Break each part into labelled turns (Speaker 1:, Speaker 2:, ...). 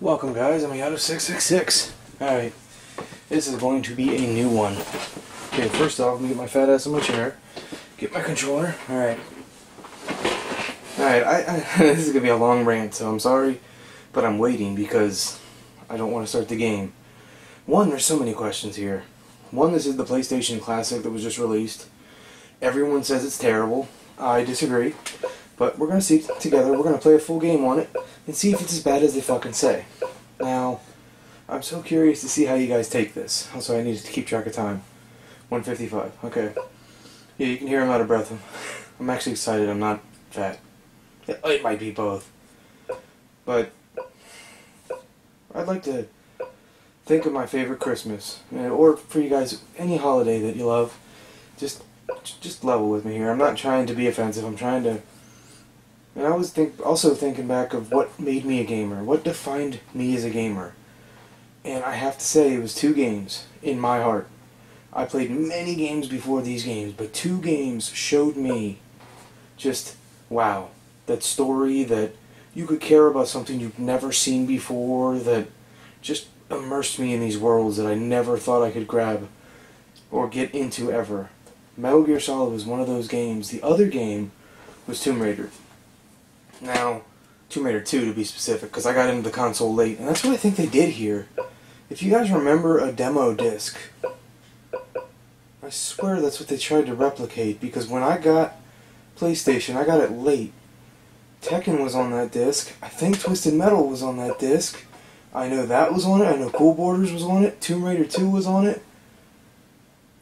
Speaker 1: Welcome guys, I'm Ayato 666. Alright, this is going to be a new one. Okay, first off, let me get my fat ass in my chair. Get my controller. Alright. Alright, I, I, this is going to be a long rant, so I'm sorry, but I'm waiting because I don't want to start the game. One, there's so many questions here. One, this is the PlayStation Classic that was just released. Everyone says it's terrible. I disagree. But we're going to see together. We're going to play a full game on it and see if it's as bad as they fucking say. Now, I'm so curious to see how you guys take this. Also, I need to keep track of time. 155. Okay. Yeah, you can hear I'm out of breath. I'm actually excited. I'm not fat. It might be both. But I'd like to think of my favorite Christmas, or for you guys, any holiday that you love. Just, just level with me here. I'm not trying to be offensive. I'm trying to and I was think also thinking back of what made me a gamer, what defined me as a gamer. And I have to say it was two games in my heart. I played many games before these games, but two games showed me just wow, that story that you could care about something you've never seen before that just immersed me in these worlds that I never thought I could grab or get into ever. Metal Gear Solid was one of those games. The other game was Tomb Raider. Now, Tomb Raider 2 to be specific, because I got into the console late, and that's what I think they did here. If you guys remember a demo disc, I swear that's what they tried to replicate, because when I got PlayStation, I got it late. Tekken was on that disc. I think Twisted Metal was on that disc. I know that was on it. I know Cool Borders was on it. Tomb Raider 2 was on it.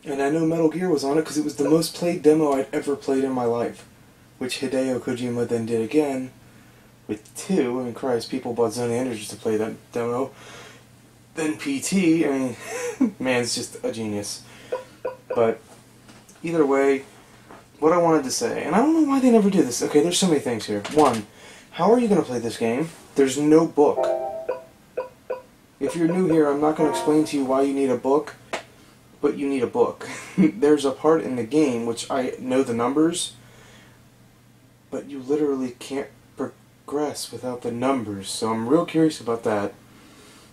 Speaker 1: And I know Metal Gear was on it because it was the most played demo I'd ever played in my life which Hideo Kojima then did again with two. I mean, Christ, people bought Zone of the Enders to play that demo. Then PT, I mean, man's just a genius. But either way, what I wanted to say, and I don't know why they never do this. Okay, there's so many things here. One, how are you going to play this game? There's no book. If you're new here, I'm not going to explain to you why you need a book, but you need a book. there's a part in the game which I know the numbers, but you literally can't progress without the numbers. So I'm real curious about that.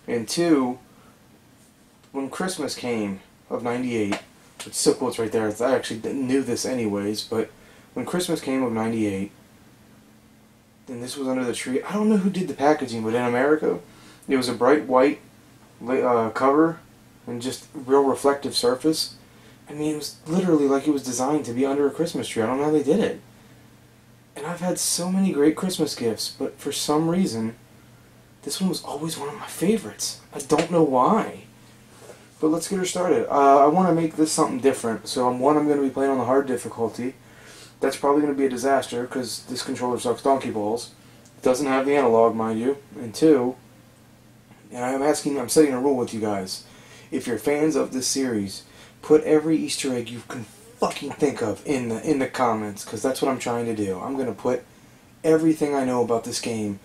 Speaker 1: And two, when Christmas came of 98, which still quotes right there, I actually knew this anyways, but when Christmas came of 98, and this was under the tree, I don't know who did the packaging, but in America, it was a bright white uh, cover and just real reflective surface. I mean, it was literally like it was designed to be under a Christmas tree. I don't know how they did it. And I've had so many great Christmas gifts, but for some reason, this one was always one of my favorites. I don't know why. But let's get her started. Uh, I want to make this something different. So, I'm, one, I'm going to be playing on the hard difficulty. That's probably going to be a disaster because this controller sucks donkey balls. It doesn't have the analog, mind you. And two, and I'm asking, I'm setting a rule with you guys. If you're fans of this series, put every Easter egg you can fucking think of in the in the comments because that's what I'm trying to do. I'm gonna put everything I know about this game.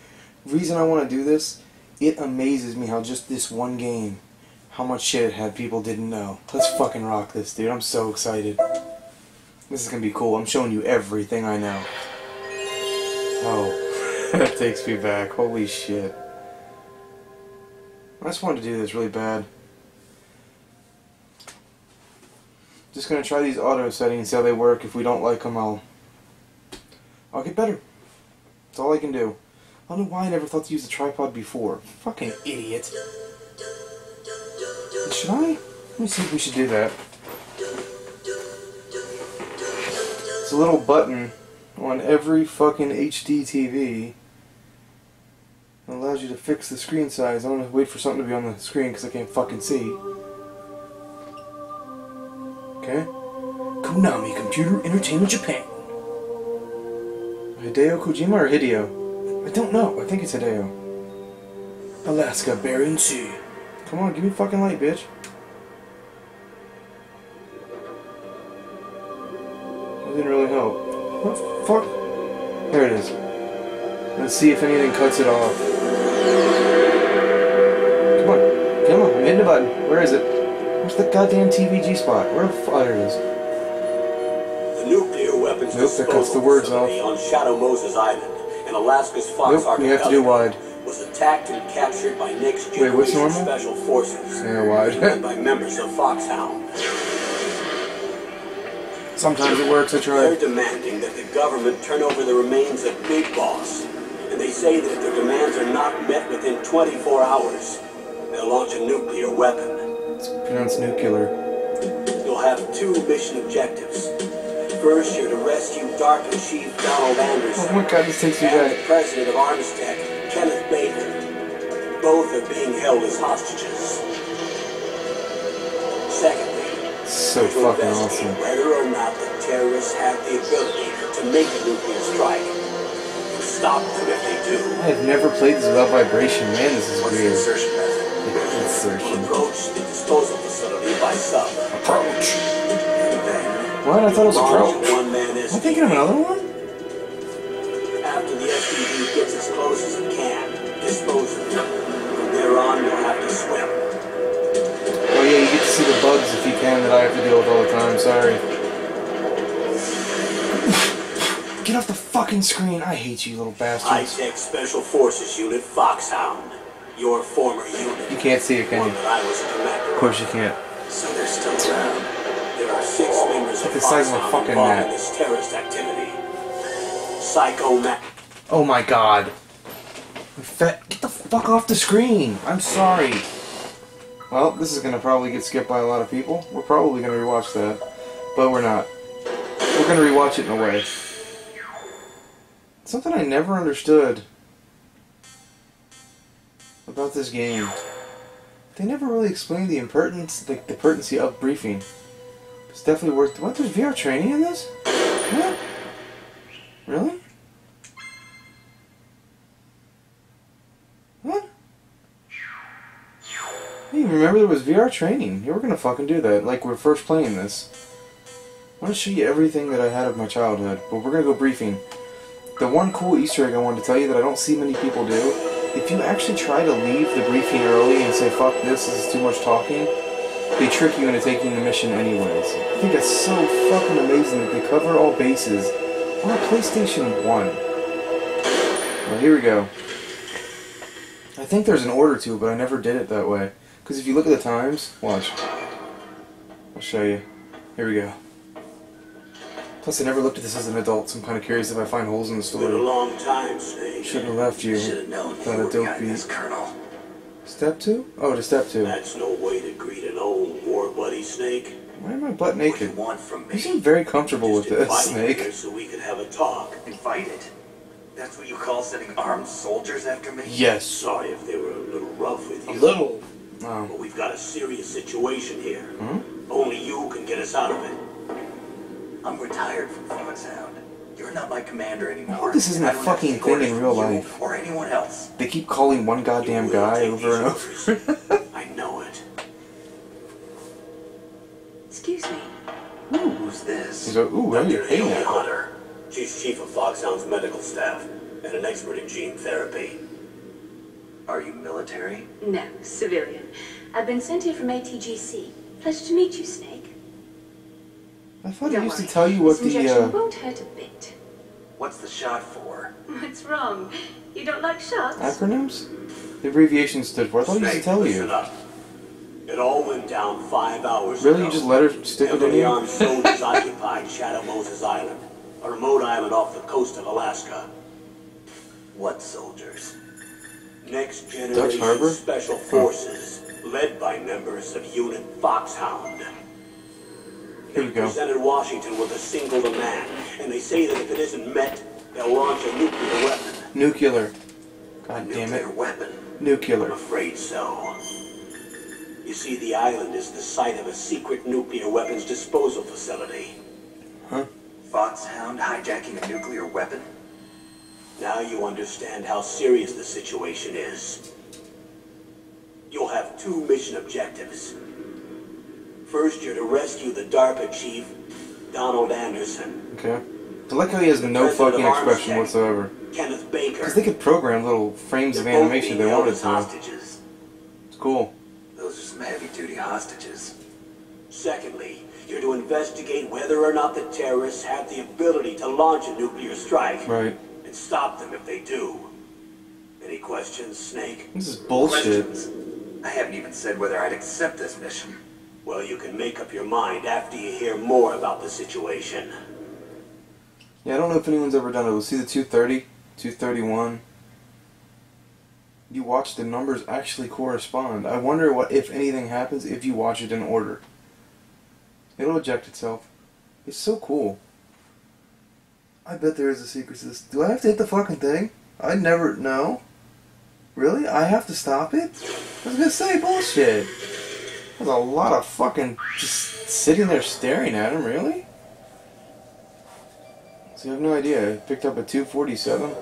Speaker 1: Reason I want to do this, it amazes me how just this one game, how much shit it had people didn't know. Let's fucking rock this, dude. I'm so excited. This is gonna be cool. I'm showing you everything I know. Oh, that takes me back. Holy shit. I just wanted to do this really bad. Just gonna try these auto settings, see how they work. If we don't like them, I'll I'll get better. That's all I can do. I don't know why I never thought to use the tripod before. Fucking idiot. Should I? Let me see if we should do that. It's a little button on every fucking HD TV. It allows you to fix the screen size. I'm gonna wait for something to be on the screen because I can't fucking see. Okay? Konami Computer Entertainment Japan. Hideo Kojima or Hideo? I don't know. I think it's Hideo. Alaska Bering Sea. Come on, give me fucking light, bitch. That didn't really help. What the fuck? There it is. Let's see if anything cuts it off. Come on. Come on. I'm hitting the button. Where is it? Where's the goddamn TVG spot? Where the fuck? Oh, there it is.
Speaker 2: The nuclear weapons
Speaker 1: nope, that cuts the words off.
Speaker 2: on Shadow Moses Island in Alaska's Fox
Speaker 1: nope, we have to do wide.
Speaker 2: Was attacked and captured by next
Speaker 1: Wait, what's
Speaker 2: generation
Speaker 1: normal?
Speaker 2: special forces.
Speaker 1: Yeah,
Speaker 2: led by members of Foxhound.
Speaker 1: Sometimes it works, I try.
Speaker 2: They're demanding that the government turn over the remains of Big Boss. And they say that if their demands are not met within 24 hours, they'll launch a nuclear weapon.
Speaker 1: It's pronounced nuclear.
Speaker 2: You'll have two mission objectives. First, you're to rescue DARPA Chief Donald
Speaker 1: Oh
Speaker 2: Anderson
Speaker 1: my god, this takes me
Speaker 2: and the
Speaker 1: back.
Speaker 2: president of ArmsTech, Kenneth Baker. Both are being held as hostages. Secondly,
Speaker 1: So
Speaker 2: to
Speaker 1: fucking
Speaker 2: investigate
Speaker 1: awesome.
Speaker 2: whether or not the terrorists have the ability to make a nuclear strike. Stop them if they do.
Speaker 1: I have never played this without vibration. Man, this is
Speaker 2: What's
Speaker 1: weird.
Speaker 2: Insertion method? We'll
Speaker 1: Insertion.
Speaker 2: approach the disposal facility by sub.
Speaker 1: Approach. What? I thought it was approach.
Speaker 2: a one-man
Speaker 1: Am I thinking of another one?
Speaker 2: After the SDV gets as close as it can, dispose of it. From there on, you'll have to swim.
Speaker 1: Oh yeah, you get to see the bugs if you can that I have to deal with all the time. Sorry. Get off the fucking screen. I hate you, little bastards.
Speaker 2: High-tech Special Forces Unit Foxhound. Your former unit.
Speaker 1: You can't see it, can you?
Speaker 2: that I was a commander
Speaker 1: Of course you can't.
Speaker 2: So they're still around. There are six members of
Speaker 1: the size of a fucking
Speaker 2: in this terrorist activity. Psycho Mac.
Speaker 1: Oh my god. Get the fuck off the screen. I'm sorry. Well, this is gonna probably get skipped by a lot of people. We're probably gonna rewatch that, but we're not. We're gonna rewatch it in a way. Something I never understood about this game. They never really explained the importance, like the pertinency of briefing. It's definitely worth. What? There's VR training in this? What? Really? What? Hey, remember there was VR training. You were gonna fucking do that, like we're first playing this. I want to show you everything that I had of my childhood, but we're gonna go briefing. The one cool Easter egg I wanted to tell you that I don't see many people do, if you actually try to leave the briefing early and say, fuck this, this is too much talking, they trick you into taking the mission anyways. I think that's so fucking amazing that they cover all bases on a PlayStation 1. Well, here we go. I think there's an order to it, but I never did it that way. Because if you look at the times, watch. I'll show you. Here we go. Plus, I never looked at this as an adult, so I'm kind of curious if I find holes in the
Speaker 2: Been a
Speaker 1: story.
Speaker 2: long time, Snake.
Speaker 1: Shouldn't have left you.
Speaker 2: Should have known
Speaker 1: Thought
Speaker 2: you
Speaker 1: a dope beat.
Speaker 2: Colonel.
Speaker 1: Step two? Oh, to step two.
Speaker 2: That's no way to greet an old war buddy, Snake.
Speaker 1: Why am I butt
Speaker 2: What do you
Speaker 1: naked?
Speaker 2: want from me?
Speaker 1: You seem very comfortable with this,
Speaker 2: invited you here
Speaker 1: Snake.
Speaker 2: So we could have a talk.
Speaker 3: Invited? That's what you call sending armed soldiers after me?
Speaker 1: Yes.
Speaker 2: Sorry if they were a little rough with you.
Speaker 1: A little. Oh.
Speaker 2: But we've got a serious situation here.
Speaker 1: Hmm?
Speaker 2: Only you can get us out of it.
Speaker 3: I'm retired from Foxhound. You're not my commander anymore.
Speaker 1: hope this isn't a fucking thing in real life.
Speaker 3: Or anyone else.
Speaker 1: They keep calling one goddamn guy over and over.
Speaker 2: I know it.
Speaker 4: Excuse me.
Speaker 3: Who's this?
Speaker 1: He's like, ooh, hey,
Speaker 2: Dr.
Speaker 1: hey
Speaker 2: Naomi. Hunter. She's chief of Foxhound's medical staff and an expert in gene therapy.
Speaker 3: Are you military?
Speaker 4: No, civilian. I've been sent here from ATGC. Pleasure to meet you, Snake.
Speaker 1: I thought
Speaker 4: Don't
Speaker 1: he used to tell you what
Speaker 4: this
Speaker 1: the,
Speaker 4: injection
Speaker 1: uh...
Speaker 4: won't hurt a bit.
Speaker 3: What's the shot for?
Speaker 4: What's wrong? You don't like shots?
Speaker 1: Acronyms? The abbreviation stood for. I thought he used to
Speaker 2: Snake,
Speaker 1: tell
Speaker 2: listen
Speaker 1: you.
Speaker 2: up. It all went down five hours
Speaker 1: Really?
Speaker 2: ago.
Speaker 1: You just let her stick it in
Speaker 2: Heavily
Speaker 1: you?
Speaker 2: armed soldiers occupied Shadow Moses Island, a remote island off the coast of Alaska.
Speaker 3: What soldiers?
Speaker 2: Next
Speaker 1: Dutch
Speaker 2: generation
Speaker 1: Harbor?
Speaker 2: special forces, led by members of Unit Foxhound.
Speaker 1: Here we go.
Speaker 2: Presented Washington with a single demand, and they say that if it isn't met, they'll launch a nuclear weapon.
Speaker 1: Nuclear. God damn
Speaker 3: Nuclear
Speaker 1: it.
Speaker 3: weapon.
Speaker 2: I'm
Speaker 1: Nuclear.
Speaker 2: afraid so. You see, the island is the site of a secret nuclear weapons disposal facility. Huh?
Speaker 3: Foxhound hijacking a nuclear weapon?
Speaker 2: Now you understand how serious the situation is. You'll have two mission objectives. First, you're to rescue the DARPA chief, Donald Anderson,
Speaker 1: Okay. I like how he has no fucking expression whatsoever.
Speaker 2: Kenneth Baker.
Speaker 1: Because they could program little frames of
Speaker 2: They're both
Speaker 1: animation they wanted to.
Speaker 2: hostages.
Speaker 1: It's cool.
Speaker 3: Those are some heavy-duty hostages.
Speaker 2: Secondly, you're to investigate whether or not the terrorists have the ability to launch a nuclear strike.
Speaker 1: Right.
Speaker 2: and stop them if they do. Any questions, Snake?
Speaker 1: This is bullshit.
Speaker 3: Questions? I haven't even said whether I'd accept this mission.
Speaker 2: Well, you can make up your mind after you hear more about the situation.
Speaker 1: Yeah, I don't know if anyone's ever done it. We'll see the 230, 231. You watch the numbers actually correspond. I wonder what if anything happens if you watch it in order. It'll eject itself. It's so cool. I bet there is a secret to this. Do I have to hit the fucking thing? I never know. Really? I have to stop it? I was gonna say bullshit. There's a lot of fucking just sitting there staring at him, really? So you have no idea. I picked up a 247.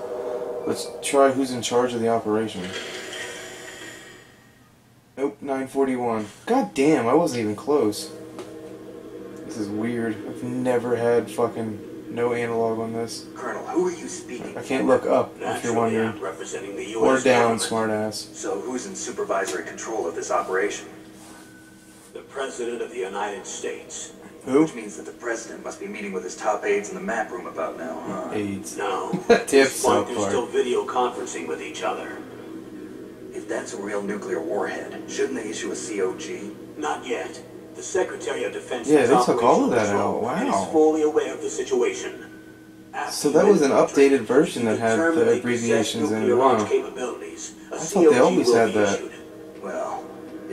Speaker 1: Let's try who's in charge of the operation. Nope, 941. God damn, I wasn't even close. This is weird. I've never had fucking no analog on this.
Speaker 3: Colonel, who are you speaking
Speaker 1: I can't look up if you're wondering.
Speaker 2: I'm representing the U.S.
Speaker 1: Or down, smartass.
Speaker 3: So who's in supervisory control of this operation?
Speaker 2: The President of the United States.
Speaker 1: Who?
Speaker 3: Which means that the president must be meeting with his top aides in the map room about now, huh?
Speaker 1: AIDS.
Speaker 2: No.
Speaker 1: That
Speaker 2: At this
Speaker 1: tips
Speaker 2: point, they're still video conferencing with each other.
Speaker 3: If that's a real nuclear warhead, shouldn't they issue a COG?
Speaker 2: Not yet. The Secretary of Defense
Speaker 1: Yeah,
Speaker 2: has
Speaker 1: they took all of that
Speaker 2: control
Speaker 1: out.
Speaker 2: and
Speaker 1: Wow.
Speaker 2: is fully aware of the situation. After
Speaker 1: So that was an updated version that had the abbreviations
Speaker 2: possess
Speaker 1: in it,
Speaker 2: nuclear launch capabilities. A
Speaker 1: I thought they always had that.
Speaker 2: issued.
Speaker 3: Well,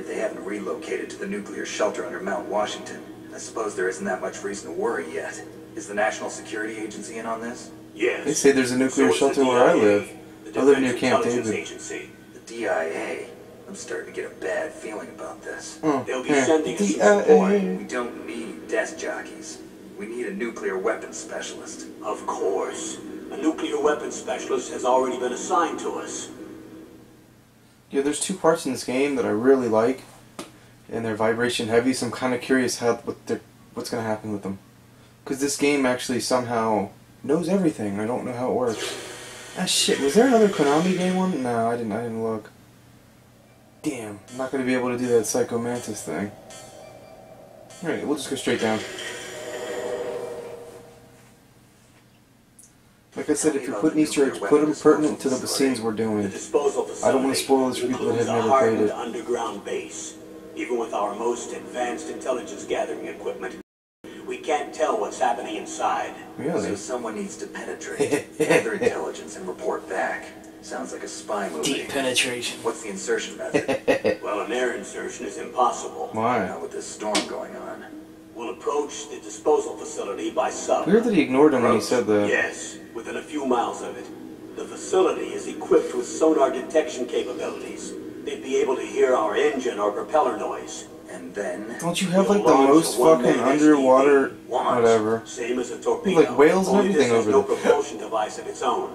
Speaker 3: if they haven't relocated to the nuclear shelter under Mount Washington, I suppose there isn't that much reason to worry yet. Is the National Security Agency in on this?
Speaker 2: Yes.
Speaker 1: They say there's a nuclear
Speaker 2: So
Speaker 1: shelter where I live. I live near Camp
Speaker 2: Intelligence
Speaker 1: David.
Speaker 2: Agency.
Speaker 3: The DIA. I'm starting to get a bad feeling about this.
Speaker 1: Oh,
Speaker 2: They'll be
Speaker 1: yeah.
Speaker 2: sending us some
Speaker 1: DIA.
Speaker 2: support.
Speaker 3: We don't need desk jockeys. We need a nuclear weapons specialist.
Speaker 2: Of course. A nuclear weapons specialist has already been assigned to us.
Speaker 1: Yeah, there's two parts in this game that I really like, and they're vibration heavy. So I'm kind of curious how what what's gonna happen with them, because this game actually somehow knows everything. I don't know how it works. Ah shit, was there another Konami game one? No, I didn't. I didn't look. Damn, I'm not gonna be able to do that Psycho Mantis thing. All right, we'll just go straight down. Like I said, if you're putting Easter eggs, put them pertinent to the scenes we're doing.
Speaker 2: Disposal facility
Speaker 1: I don't wanna spoil this for people that have never played
Speaker 2: hardened
Speaker 1: it.
Speaker 2: underground base. Even with our most advanced intelligence gathering equipment, we can't tell what's happening inside.
Speaker 1: Really?
Speaker 3: So someone needs to penetrate, gather intelligence, and report back. Sounds like a spy movie.
Speaker 1: Deep penetration.
Speaker 3: What's the insertion method?
Speaker 2: Well, an air insertion is impossible.
Speaker 1: Why?
Speaker 3: Not with this storm going on.
Speaker 2: We'll approach the disposal facility by sub.
Speaker 1: Weird that he ignored him when he said that.
Speaker 2: Yes, within a few miles of it. The facility is equipped with sonar detection capabilities. They'd be able to hear our engine or propeller noise.
Speaker 3: And then
Speaker 1: Don't you have
Speaker 2: We'll
Speaker 1: like the
Speaker 2: launch
Speaker 1: most
Speaker 2: a one-man
Speaker 1: fucking underwater
Speaker 3: Launch.
Speaker 1: whatever?
Speaker 2: Same as a torpedo.
Speaker 1: Like whales and
Speaker 2: only
Speaker 1: everything
Speaker 2: this has
Speaker 1: over
Speaker 2: no
Speaker 1: there.
Speaker 2: propulsion device of its own.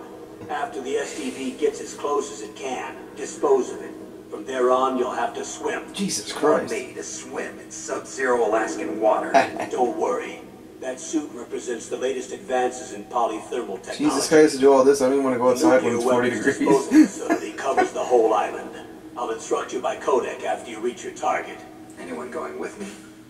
Speaker 2: After the SDV gets as close as it can, dispose of it. From there on, you'll have to swim.
Speaker 1: Jesus
Speaker 3: you want
Speaker 1: Christ.
Speaker 3: me to swim in sub-zero Alaskan water.
Speaker 2: Don't worry. That suit represents the latest advances in polythermal technology.
Speaker 1: Jesus, this guy has to do all this. I don't even want to go outside when it's 40
Speaker 2: weapons disposal
Speaker 1: degrees.
Speaker 2: facility covers the whole island. I'll instruct you by codec after you reach your target.
Speaker 3: Anyone going with me?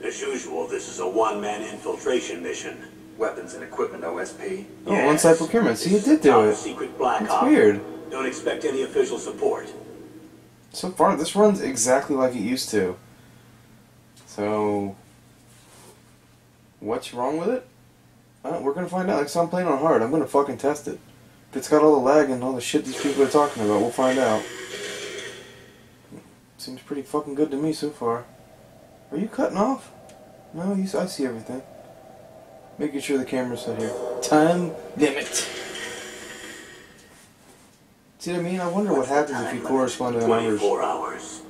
Speaker 2: As usual, this is a one-man infiltration mission.
Speaker 3: Weapons and equipment OSP.
Speaker 1: Oh, on-site procurement. See, you did do
Speaker 2: Top
Speaker 1: it.
Speaker 2: secret Black
Speaker 1: That's
Speaker 2: Hawk.
Speaker 1: weird.
Speaker 2: Don't expect any official support.
Speaker 1: So far, this runs exactly like it used to. So, what's wrong with it? Uh, we're gonna find out. Like, so I'm playing on hard. I'm gonna fucking test it. If it's got all the lag and all the shit these people are talking about, we'll find out. Seems pretty fucking good to me so far. Are you cutting off? No, you. I see everything. Making sure the camera's set here. Time limit. See what I mean? I wonder what
Speaker 3: What's the
Speaker 1: happens if you correspond to the numbers.
Speaker 2: 24 hours.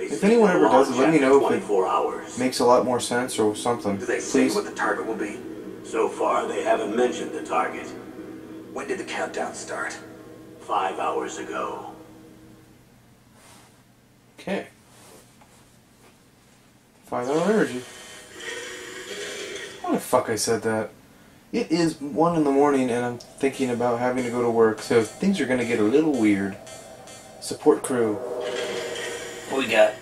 Speaker 1: If anyone ever does it, let me know if it
Speaker 2: hours.
Speaker 1: Makes a lot more sense or something.
Speaker 3: Do they say
Speaker 1: Please.
Speaker 3: what the target will be?
Speaker 2: So far, they haven't mentioned the target.
Speaker 3: When did the countdown start?
Speaker 2: Five hours ago.
Speaker 1: Okay. Five hour energy. Why the fuck I said that? It is one in the morning and I'm thinking about having to go to work, so things are gonna get a little weird. Support crew. What we got?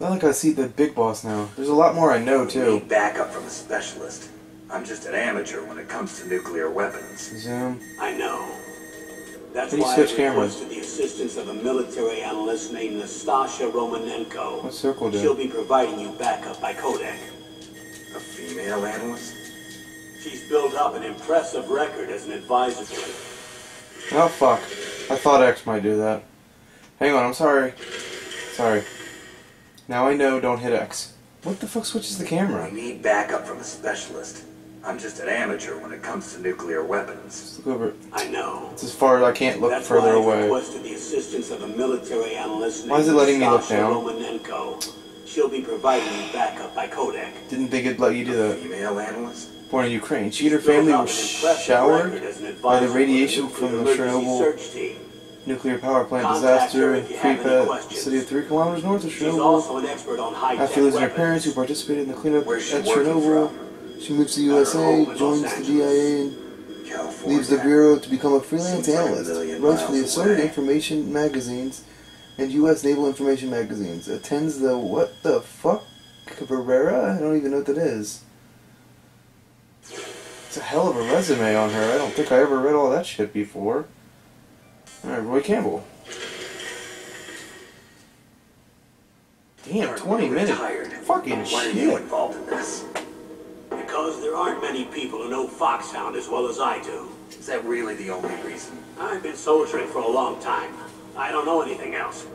Speaker 1: Not like I see the big boss now. There's a lot more I know too.
Speaker 3: Need backup from a specialist. I'm just an amateur when it comes to nuclear weapons.
Speaker 1: Zoom.
Speaker 2: I know. That's
Speaker 1: How you
Speaker 2: why
Speaker 1: switch
Speaker 2: I
Speaker 1: cameras?
Speaker 2: requested the assistance of a military analyst named Nastasha Romanenko.
Speaker 1: What's circle do?
Speaker 2: She'll be providing you backup by codec.
Speaker 3: A female analyst?
Speaker 2: She's built up an impressive record as an advisor to
Speaker 1: Oh fuck. I thought X might do that. Hang on, I'm sorry. Sorry. Now I know don't hit X. What the fuck switches the camera?
Speaker 3: We need backup from a specialist. I'm just an amateur when it comes to nuclear weapons.
Speaker 1: Just look over.
Speaker 2: I know.
Speaker 1: It's as far as I can't look
Speaker 2: That's
Speaker 1: further
Speaker 2: why I
Speaker 1: away.
Speaker 2: requested the assistance of a military analyst
Speaker 1: Why is it letting me look down?
Speaker 2: Romanenko. She'll be providing me backup by codec.
Speaker 1: Didn't think it'd let you do that.
Speaker 3: Female analyst?
Speaker 1: Born in Ukraine. She and her family were showered
Speaker 2: record as an
Speaker 1: by the radiation from the Chernobyl. Nuclear power plant
Speaker 2: Contact
Speaker 1: disaster in
Speaker 2: if you have any
Speaker 1: Pripyat, city of three kilometers north of Chernobyl.
Speaker 2: also an expert on high-tech
Speaker 1: After losing her parents who participated in the cleanup at Chernobyl,
Speaker 3: from?
Speaker 1: she moves to the USA, joins the. DIA, and
Speaker 3: California.
Speaker 1: leaves the bureau to become a freelance
Speaker 3: Seems like a
Speaker 1: analyst. Runs for the Assorted. Information magazines and U.S. Naval Information magazines. Attends the what the fuck Cabrera? I don't even know what that is. It's a hell of a resume on her. I don't think I ever read all that shit before. Alright, Roy Campbell. Damn,
Speaker 3: Aren't
Speaker 1: 20
Speaker 3: you
Speaker 1: minutes.
Speaker 3: retired?
Speaker 1: Fucking
Speaker 3: Why are you involved in this?
Speaker 2: Because there aren't many people who know Foxhound as well as I do.
Speaker 3: Is that really the only reason?
Speaker 2: I've been soldiering for a long time. I don't know anything else.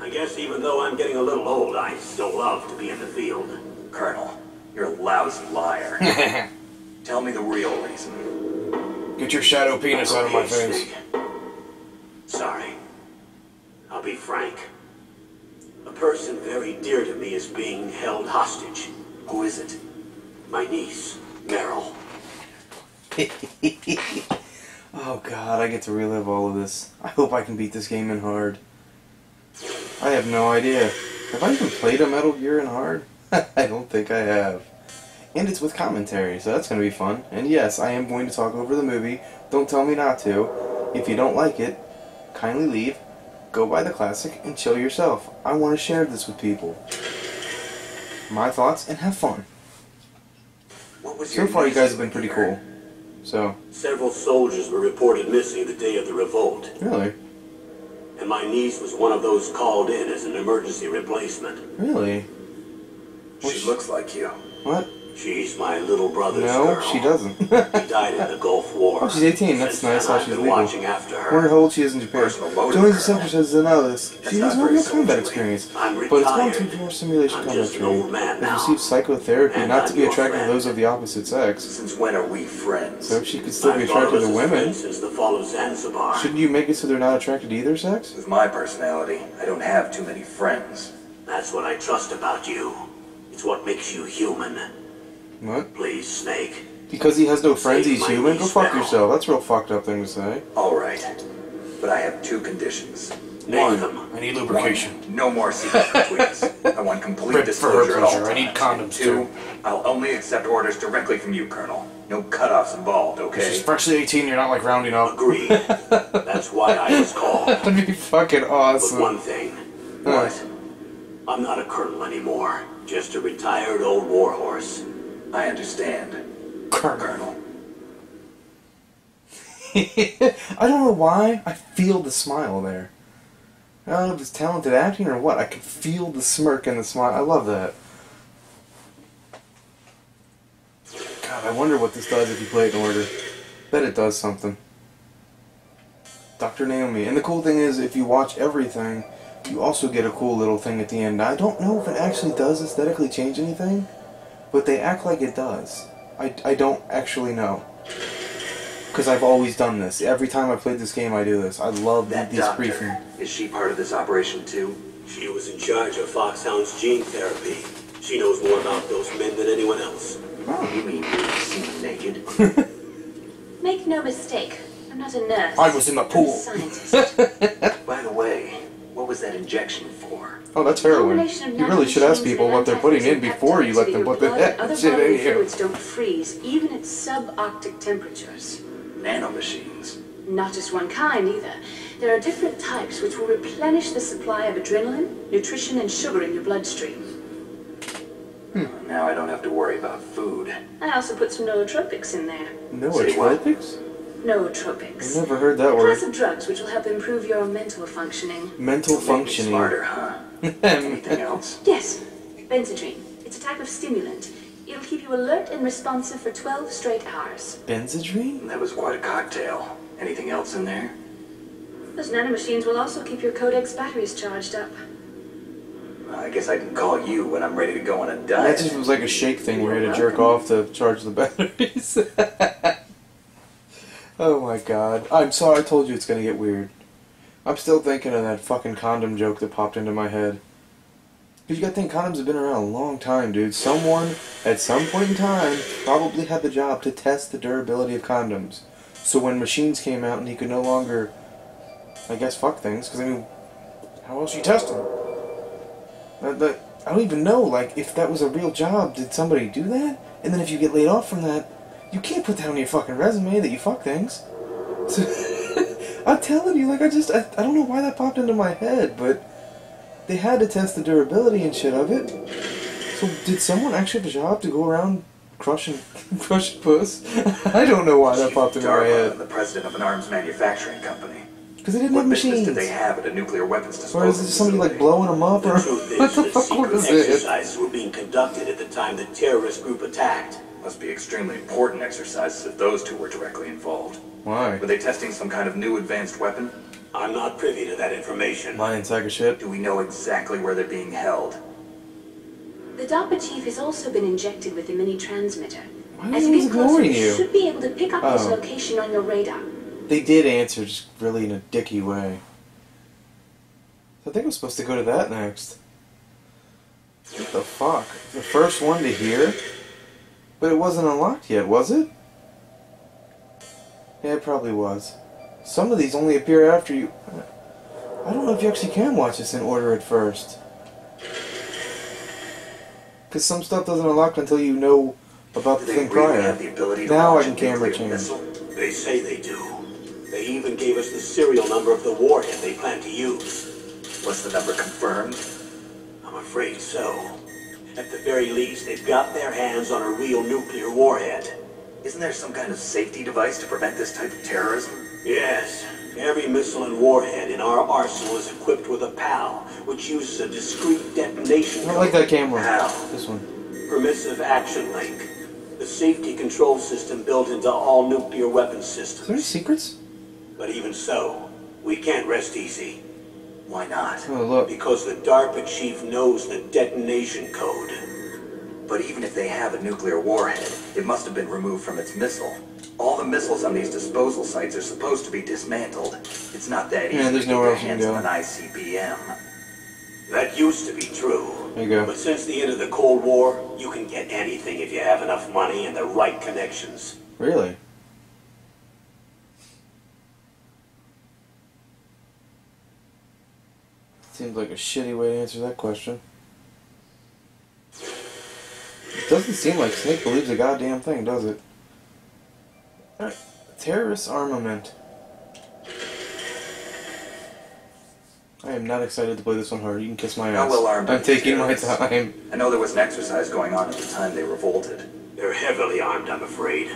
Speaker 2: I guess even though I'm getting a little old, I still love to be in the field.
Speaker 3: Colonel, you're a lousy liar. Tell me the real reason.
Speaker 1: Get your shadow penis out of my face.
Speaker 2: Snake. Sorry. I'll be frank. A person very dear to me is being held hostage.
Speaker 3: Who is it?
Speaker 2: My niece, Meryl.
Speaker 1: oh god, I get to relive all of this. I hope I can beat this game in hard. I have no idea. Have I even played a Metal Gear in hard? I don't think I have. And it's with commentary, so that's going to be fun. And yes, I am going to talk over the movie. Don't tell me not to. If you don't like it, kindly leave, go buy the classic, and chill yourself. I want to share this with people. My thoughts, and have fun.
Speaker 3: What was
Speaker 1: So
Speaker 3: your
Speaker 1: far, you guys have been pretty cool. So,
Speaker 2: Several soldiers were reported missing the day of the revolt,
Speaker 1: really?
Speaker 2: and my niece was one of those called in as an emergency replacement.
Speaker 1: Really?
Speaker 3: She looks like you.
Speaker 1: What?
Speaker 2: She's my little brother's
Speaker 1: No,
Speaker 2: girl.
Speaker 1: she doesn't.
Speaker 2: He died in the Gulf War.
Speaker 1: Oh, she's 18. That's
Speaker 2: Since
Speaker 1: nice
Speaker 2: then,
Speaker 1: how
Speaker 2: I've
Speaker 1: she's
Speaker 2: been
Speaker 1: legal.
Speaker 2: watching after her.
Speaker 1: wonder how old she is in Japan.
Speaker 3: Personal motive,
Speaker 1: Joining the
Speaker 3: Colonel.
Speaker 1: center says Zanellis.
Speaker 3: That's
Speaker 1: She has no real combat experience,
Speaker 2: I'm
Speaker 1: but it's gone
Speaker 2: retired.
Speaker 1: through VR simulation
Speaker 2: I'm just an
Speaker 1: commentary.
Speaker 2: old man
Speaker 1: Has received psychotherapy
Speaker 2: And
Speaker 1: not to be
Speaker 2: your
Speaker 1: attracted to those of the opposite sex.
Speaker 3: Since when are we friends?
Speaker 1: So she could still be
Speaker 2: I've thought
Speaker 1: attracted to
Speaker 2: us
Speaker 1: women.
Speaker 2: Since the fall of Zanzibar.
Speaker 1: Shouldn't you make it so they're not attracted to either sex?
Speaker 3: With my personality, I don't have too many friends.
Speaker 2: That's what I trust about you. It's what makes you human.
Speaker 1: What?
Speaker 2: Please, Snake.
Speaker 1: Because he has no friends, he's human? Go fuck
Speaker 2: Meryl.
Speaker 1: yourself. That's a real fucked up thing to say.
Speaker 3: All right. But I have two conditions.
Speaker 2: Name them.
Speaker 1: I need
Speaker 3: One, no more secrets between us. I want complete
Speaker 1: Rip for her
Speaker 3: disclosure at all
Speaker 1: pleasure. I need
Speaker 3: times.
Speaker 1: condoms,
Speaker 3: Two, I'll only accept orders directly from you, Colonel. No cutoffs involved, okay?
Speaker 1: She's freshly 18, you're not like rounding up.
Speaker 2: Agreed. That's why I was called.
Speaker 1: That'd be fucking awesome.
Speaker 2: But one thing.
Speaker 3: What?
Speaker 2: I'm not a colonel anymore. Just a retired old warhorse.
Speaker 3: I understand,
Speaker 1: Colonel.
Speaker 3: Colonel.
Speaker 1: I don't know why. I feel the smile there. I don't know if it's talented acting or what. I can feel the smirk and the smile. I love that. God, I wonder what this does if you play it in order. Bet it does something. Dr. Naomi. And the cool thing is, if you watch everything, you also get a cool little thing at the end. I don't know if it actually does aesthetically change anything, but they act like it does. I, I don't actually know. Because I've always done this. Every time I played this game, I do this. I love
Speaker 3: That
Speaker 1: these
Speaker 3: doctor,
Speaker 1: briefing.
Speaker 3: is she part of this operation too?
Speaker 2: She was in charge of Foxhound's gene therapy. She knows more about those men than anyone else.
Speaker 3: Oh, you mean you've seen naked?
Speaker 4: Make no mistake, I'm not a nurse.
Speaker 1: I was in the
Speaker 4: I'm a
Speaker 1: pool.
Speaker 4: scientist.
Speaker 3: By the way, what was that injection for?
Speaker 1: Oh, that's heroin. You really should ask people what they're putting in before you let them put the
Speaker 4: blood and other
Speaker 1: in
Speaker 4: bodily
Speaker 1: you.
Speaker 4: fluids don't freeze, even at subarctic temperatures.
Speaker 3: Nanomachines.
Speaker 4: Not just one kind either. There are different types which will replenish the supply of adrenaline, nutrition, and sugar in your bloodstream. Hmm.
Speaker 3: Now I don't have to worry about food.
Speaker 4: I also put some nootropics in there.
Speaker 1: No
Speaker 3: Say
Speaker 1: nootropics?
Speaker 4: Nootropics.
Speaker 1: I've never heard that
Speaker 4: A class of drugs which will help improve your mental functioning.
Speaker 1: Mental
Speaker 3: Make me
Speaker 1: functioning.
Speaker 3: Smarter, huh? Anything else?
Speaker 4: Yes, benzedrine. It's a type of stimulant. It'll keep you alert and responsive for 12 straight hours.
Speaker 1: Benzedrine?
Speaker 3: That was quite a cocktail. Anything else in there?
Speaker 4: Those nanomachines will also keep your Codex batteries charged up.
Speaker 3: I guess I can call you when I'm ready to go on a
Speaker 1: dive.
Speaker 3: That
Speaker 1: just was like a shake thing where you had to jerk off to charge the batteries. Oh my god. I'm sorry I told you it's gonna get weird. I'm still thinking of that fucking condom joke that popped into my head. Because you gotta think condoms have been around a long time, dude. Someone, at some point in time, probably had the job to test the durability of condoms. So when machines came out and he could no longer, I guess, fuck things, because I mean, how else you test them? That, that, I don't even know, like, if that was a real job, did somebody do that? And then if you get laid off from that, you can't put that on your fucking resume that you fuck things. I'm telling you, like, I just, I, I don't know why that popped into my head, but they had to test the durability and shit of it. So did someone actually have a job to go around crushing, crushing puss? I don't know why that popped into my head.
Speaker 3: the president of an arms manufacturing company.
Speaker 1: Because they didn't
Speaker 3: What
Speaker 1: have machines.
Speaker 3: did they have at a nuclear weapons disposal
Speaker 1: Or is it somebody like blowing them up? Or what the fuck was it?
Speaker 2: exercises were being conducted at the time the terrorist group attacked.
Speaker 3: Must be extremely important exercises if those two were directly involved.
Speaker 1: Why?
Speaker 3: Were they testing some kind of new advanced weapon?
Speaker 2: I'm not privy to that information.
Speaker 1: Lion sack of shit.
Speaker 3: Do we know exactly where they're being held?
Speaker 4: The DARPA chief has also been injected with a mini transmitter.
Speaker 1: Why
Speaker 4: As
Speaker 1: they
Speaker 4: you
Speaker 1: always
Speaker 4: get closer,
Speaker 1: ignoring
Speaker 4: you
Speaker 1: you?
Speaker 4: should be able to pick up his
Speaker 1: Oh.
Speaker 4: location on your radar.
Speaker 1: They did answer just really in a dicky way. I think I'm supposed to go to that next. What the fuck? The first one to hear? But it wasn't unlocked yet, was it? Yeah, it probably was. Some of these only appear after you. I don't know if you actually can watch this in order at first. Because some stuff doesn't unlock until you know about the
Speaker 3: they
Speaker 1: thing
Speaker 3: really
Speaker 1: prior.
Speaker 3: the
Speaker 1: Now I can camera change.
Speaker 3: missile?
Speaker 2: They say they do. They even gave us the serial number of the warhead they plan to use.
Speaker 3: Was the number confirmed?
Speaker 2: I'm afraid so. At the very least, they've got their hands on a real nuclear warhead.
Speaker 3: Isn't there some kind of safety device to prevent this type of terrorism?
Speaker 2: Yes, every missile and warhead in our arsenal is equipped with a PAL, which uses a discrete detonation
Speaker 1: I don't like that camera.
Speaker 3: How?
Speaker 1: This one.
Speaker 2: Permissive Action Link, the safety control system built into all nuclear weapon
Speaker 1: Is there any secrets?
Speaker 2: But even so, we can't rest easy.
Speaker 3: Why not?
Speaker 1: Oh, look.
Speaker 2: Because the DARPA chief knows the detonation code.
Speaker 3: But even if they have a nuclear warhead, it must have been removed from its missile. All the missiles on these disposal sites are supposed to be dismantled. It's not that easy
Speaker 1: there's
Speaker 3: to get
Speaker 1: nowhere
Speaker 3: your
Speaker 1: else you can
Speaker 3: hands on an ICBM.
Speaker 2: That used to be true.
Speaker 1: There you go.
Speaker 2: But since the end of the Cold War, you can get anything if you have enough money and the right connections.
Speaker 1: Really? Seems like a shitty way to answer that question. It doesn't seem like Snake believes a goddamn thing, does it? Alright. Terrorist armament. I am not excited to play this one hard. You can kiss my ass.
Speaker 3: well armed are
Speaker 1: I'm taking my time.
Speaker 3: I know there was an exercise going on at the time they revolted.
Speaker 2: They're heavily armed, I'm afraid.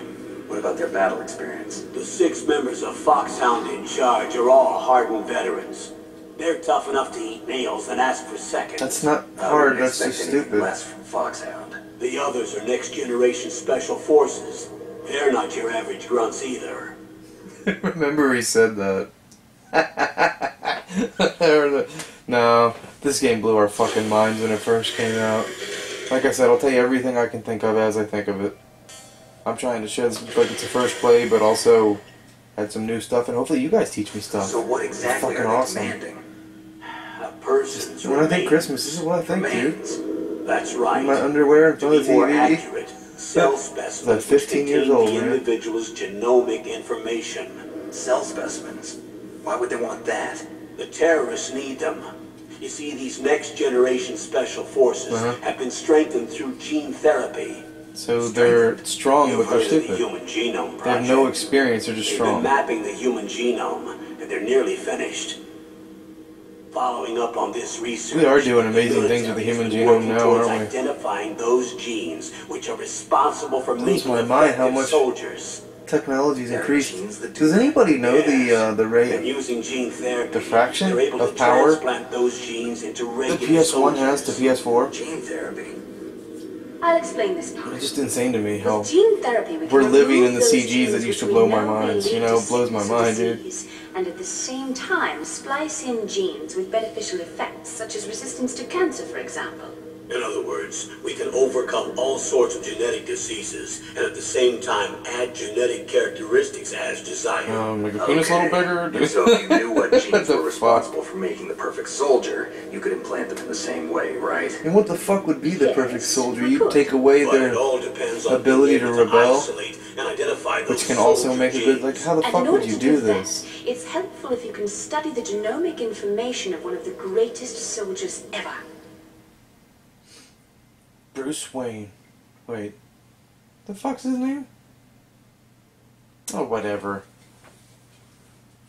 Speaker 3: What about their battle experience?
Speaker 2: The six members of Foxhound in charge are all hardened veterans. They're tough enough to eat nails and ask for seconds.
Speaker 1: That's not hard, that's just stupid.
Speaker 3: less from Foxhound.
Speaker 2: The others are next generation special forces. They're not your average grunts either.
Speaker 1: Remember he said that. no, this game blew our fucking minds when it first came out. Like I said, I'll tell you everything I can think of as I think of it. I'm trying to share this like it's a first play, but also add some new stuff, and hopefully you guys teach me stuff.
Speaker 3: So what exactly
Speaker 1: fucking
Speaker 3: are they
Speaker 1: awesome.
Speaker 3: demanding?
Speaker 2: Person's
Speaker 1: when I think. Christmas, this is what I think, dude.
Speaker 2: That's right.
Speaker 1: In my underwear in front of the TV.
Speaker 2: accurate, cell specimens
Speaker 1: like 15 years old,
Speaker 2: the individual's genomic information.
Speaker 3: Cell specimens. Why would they want that?
Speaker 2: The terrorists need them. You see, these next generation special forces
Speaker 1: Uh-huh.
Speaker 2: have been strengthened through gene therapy.
Speaker 1: So they're strong,
Speaker 2: You've
Speaker 1: but they're
Speaker 2: of the
Speaker 1: stupid.
Speaker 2: Human Genome Project.
Speaker 1: They have no experience, they're just
Speaker 2: They've
Speaker 1: strong.
Speaker 2: been mapping the human genome, and they're nearly finished. Following up on this research,
Speaker 1: We are doing amazing things with the human genome now,
Speaker 2: towards
Speaker 1: aren't we?
Speaker 2: Identifying those genes which are responsible for
Speaker 1: Blows
Speaker 2: making
Speaker 1: my mind how much-
Speaker 2: soldiers.
Speaker 1: technology's increased.
Speaker 3: genes that do
Speaker 1: Does anybody know the
Speaker 2: Yes.
Speaker 1: uh, the
Speaker 2: And
Speaker 1: rate
Speaker 2: using gene therapy,
Speaker 1: The fraction
Speaker 2: they're able
Speaker 1: of
Speaker 2: to
Speaker 1: power
Speaker 2: transplant those genes into
Speaker 1: the PS1 has to. PS4?
Speaker 3: Gene therapy.
Speaker 4: I'll explain this part.
Speaker 1: It's just insane to me how
Speaker 4: gene therapy, we
Speaker 1: we're living in the CGs that used to blow my
Speaker 4: know may
Speaker 1: minds, you know,
Speaker 4: to
Speaker 1: blows my
Speaker 4: sickness or
Speaker 1: mind, dude.
Speaker 4: And at the same time, splice in genes with beneficial effects, such as resistance to cancer, for example.
Speaker 2: In other words, we can overcome all sorts of genetic diseases and at the same time add genetic characteristics as desired.
Speaker 1: um, make a penis a little bigger.
Speaker 3: so if you knew what genes
Speaker 1: What the
Speaker 3: were responsible for making the perfect soldier, you could implant them in the same way, right?
Speaker 1: And what the fuck would be the
Speaker 4: Yes,
Speaker 1: perfect soldier? You
Speaker 4: course.
Speaker 1: take away
Speaker 2: but
Speaker 1: their,
Speaker 2: all depends on
Speaker 1: ability to rebel,
Speaker 2: isolate and identify
Speaker 1: which can also
Speaker 2: soldier
Speaker 1: make a good. Like, how the
Speaker 4: and
Speaker 1: fuck would you do
Speaker 4: do
Speaker 1: this?
Speaker 4: that, it's helpful if you can study the genomic information of one of the greatest soldiers ever.
Speaker 1: Bruce Wayne. Wait, the fuck's his name? Oh, whatever.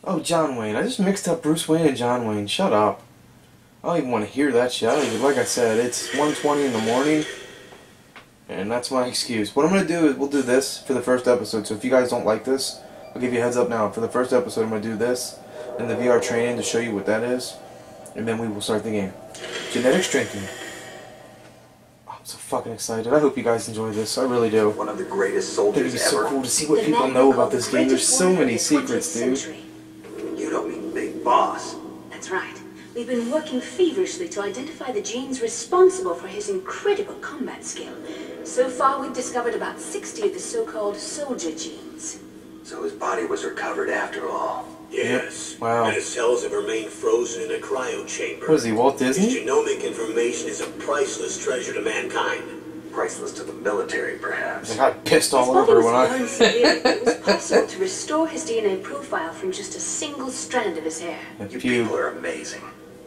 Speaker 1: Oh, John Wayne. I just mixed up Bruce Wayne and John Wayne. Shut up. I don't even want to hear that shit. I even, like I said, it's 1.20 in the morning, and that's my excuse. What I'm gonna do is we'll do this for the first episode. So if you guys don't like this, I'll give you a heads up now. For the first episode, I'm gonna do this and the VR training to show you what that is, and then we will start the game. Genetic strengthening. I'm so fucking excited. I hope you guys enjoy this. I really do.
Speaker 3: One of the greatest
Speaker 1: soldiers think it'd be so
Speaker 3: ever.
Speaker 1: cool to see what
Speaker 4: The
Speaker 1: people know about this game. There's so many
Speaker 4: of the 20th
Speaker 1: secrets, dude.
Speaker 3: You don't mean Big Boss.
Speaker 4: That's right. We've been working feverishly to identify the genes responsible for his incredible combat skill. So far, we've discovered about 60 of the so-called soldier genes.
Speaker 3: So his body was recovered after all.
Speaker 2: Yes.
Speaker 1: Wow.
Speaker 2: And his cells have remained frozen in a cryo chamber.
Speaker 1: What is he, Walt
Speaker 2: His genomic information is a priceless treasure to mankind.
Speaker 3: Priceless to the military, perhaps.
Speaker 1: I got pissed all
Speaker 4: body
Speaker 1: over when I.
Speaker 4: burned it was possible to restore his DNA profile from just a single strand of his hair.
Speaker 3: You people are amazing.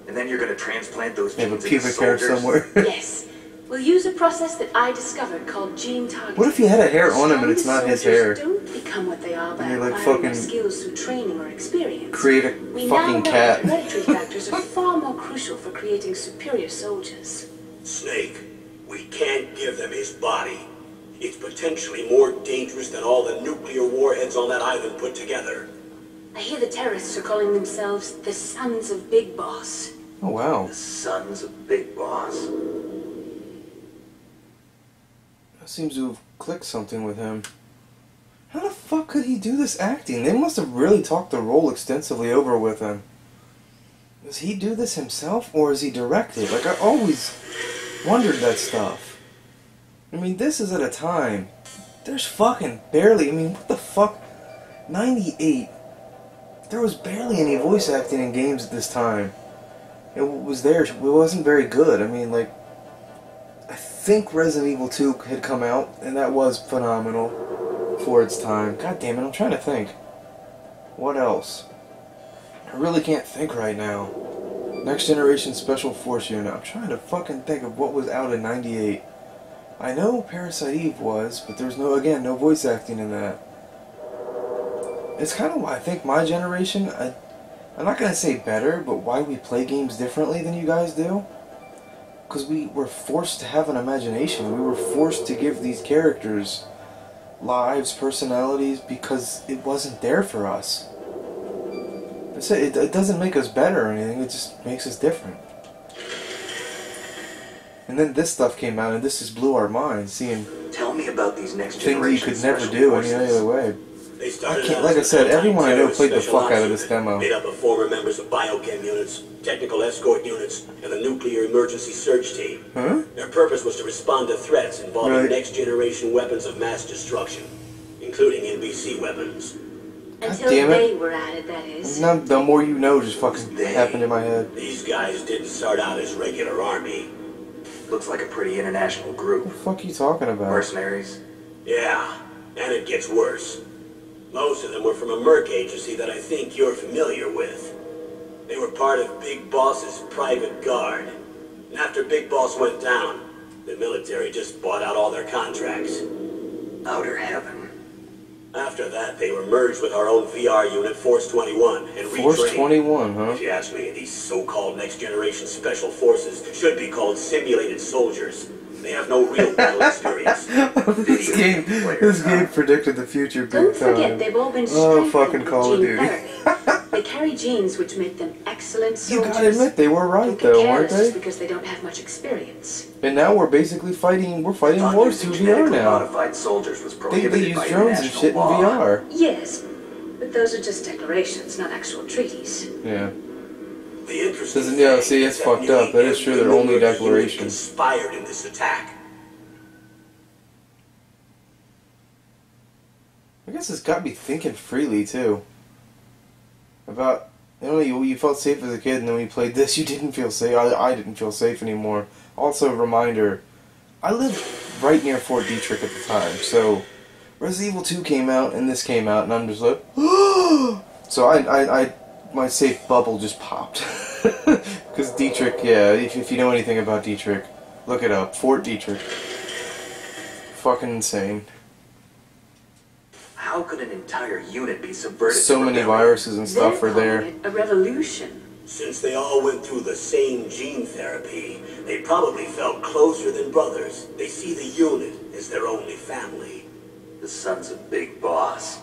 Speaker 3: And then you're gonna transplant those genes.
Speaker 1: They have a
Speaker 3: genes
Speaker 1: pubic hair somewhere.
Speaker 4: Yes. We'll use a process that I discovered called gene targeting.
Speaker 1: What if he had a hair on him and it's not his
Speaker 4: soldiers
Speaker 1: hair?
Speaker 4: Don't become what they are by
Speaker 1: And you're like fucking-
Speaker 4: skills through training or experience.
Speaker 1: Create a
Speaker 4: we
Speaker 1: fucking
Speaker 4: now know
Speaker 1: cat.
Speaker 4: that hereditary factors are far more crucial for creating superior soldiers.
Speaker 2: Snake, we can't give them his body. It's potentially more dangerous than all the nuclear warheads on that island put together.
Speaker 4: I hear the terrorists are calling themselves the Sons of Big Boss.
Speaker 1: Oh wow.
Speaker 3: The sons of Big Boss.
Speaker 1: Seems to have clicked something with him. How the fuck could he do this acting? They must have really talked the role extensively over with him. Does he do this himself or is he directed? Like I always wondered that stuff. I mean, this is at a time. There's fucking barely. I mean, what the fuck? 98. There was barely any voice acting in games at this time. It was there. It wasn't very good. I mean, like, think Resident Evil 2 had come out, and that was phenomenal for its time. God damn it, I'm trying to think. What else? I really can't think right now. Next Generation Special Force Unit. I'm trying to fucking think of what was out in 98. I know Parasite Eve was, but there's no, again, no voice acting in that. It's kind of why I think my generation, I, I'm not going to say better, but why we play games differently than you guys do because we were forced to have an imagination. We were forced to give these characters lives, personalities, because it wasn't there for us. That's it. It, it doesn't make us better or anything. It just makes us different. And then this stuff came out, and this just blew our minds, seeing
Speaker 3: Tell me about these next
Speaker 1: things you could never do any other way.
Speaker 2: They started
Speaker 1: I can't- like I said, everyone I know played the fuck out of this demo.
Speaker 2: Made up of former members of biochem units, technical escort units, and the nuclear emergency search team.
Speaker 1: Huh?
Speaker 2: Their purpose was to respond to threats involving
Speaker 1: Right.
Speaker 2: next generation weapons of mass destruction, including NBC weapons.
Speaker 4: Until
Speaker 1: damn it.
Speaker 4: they were added, that is.
Speaker 1: Now, the more you know, just fucking happened in my head.
Speaker 2: These guys didn't start out as regular army.
Speaker 3: Looks like a pretty international group.
Speaker 1: What the fuck are you talking about?
Speaker 3: Mercenaries.
Speaker 2: Yeah, and it gets worse. Most of them were from a merc agency that I think you're familiar with. They were part of Big Boss's private guard. And after Big Boss went down, the military just bought out all their contracts.
Speaker 3: Outer heaven.
Speaker 2: After that, they were merged with our own VR unit, Force 21, and
Speaker 1: Force
Speaker 2: retrained.
Speaker 1: 21, huh?
Speaker 2: If you ask me, these so-called next-generation special forces should be called simulated soldiers. They have no real battle experience.
Speaker 1: this
Speaker 3: Video
Speaker 1: game,
Speaker 3: players,
Speaker 1: this game predicted the future big
Speaker 4: Don't
Speaker 1: time.
Speaker 4: forget, they've all been
Speaker 1: Oh,
Speaker 4: strengthened
Speaker 1: fucking Call of Duty.
Speaker 4: they carry genes which make them excellent soldiers.
Speaker 1: You gotta admit they were right though, weren't they?
Speaker 4: because they don't have much experience.
Speaker 1: And now we're basically fighting. We're fighting
Speaker 3: Thought
Speaker 1: wars through VR now.
Speaker 3: modified soldiers was
Speaker 1: They,
Speaker 3: prohibited
Speaker 1: they use
Speaker 3: by
Speaker 1: drones and
Speaker 3: international
Speaker 1: shit in. VR.
Speaker 4: Yes, but those are just declarations, not actual treaties.
Speaker 1: Yeah.
Speaker 2: The interesting
Speaker 1: Doesn't- yeah, see, it's fucked up. That is true,
Speaker 2: every
Speaker 1: they're only
Speaker 2: declaration. of the unit
Speaker 1: declarations.
Speaker 2: Conspired in this attack.
Speaker 1: I guess it's got me thinking freely too. About you know you, you felt safe as a kid, and then when you played this, you didn't feel safe. I, I didn't feel safe anymore. Also, a reminder: I lived right near Fort Detrick at the time, so Resident Evil Two came out, and this came out, and I'm just like, so I, I, I my safe bubble just popped because Detrick. Yeah, if, if you know anything about Detrick, look it up. Fort Detrick. Fucking insane.
Speaker 3: How could an entire unit be subverted?
Speaker 1: So many viruses and stuff
Speaker 4: They're
Speaker 1: are there.
Speaker 4: it a revolution.
Speaker 2: Since they all went through the same gene therapy, they probably felt closer than brothers. They see the unit as their only family.
Speaker 3: The son's a big boss.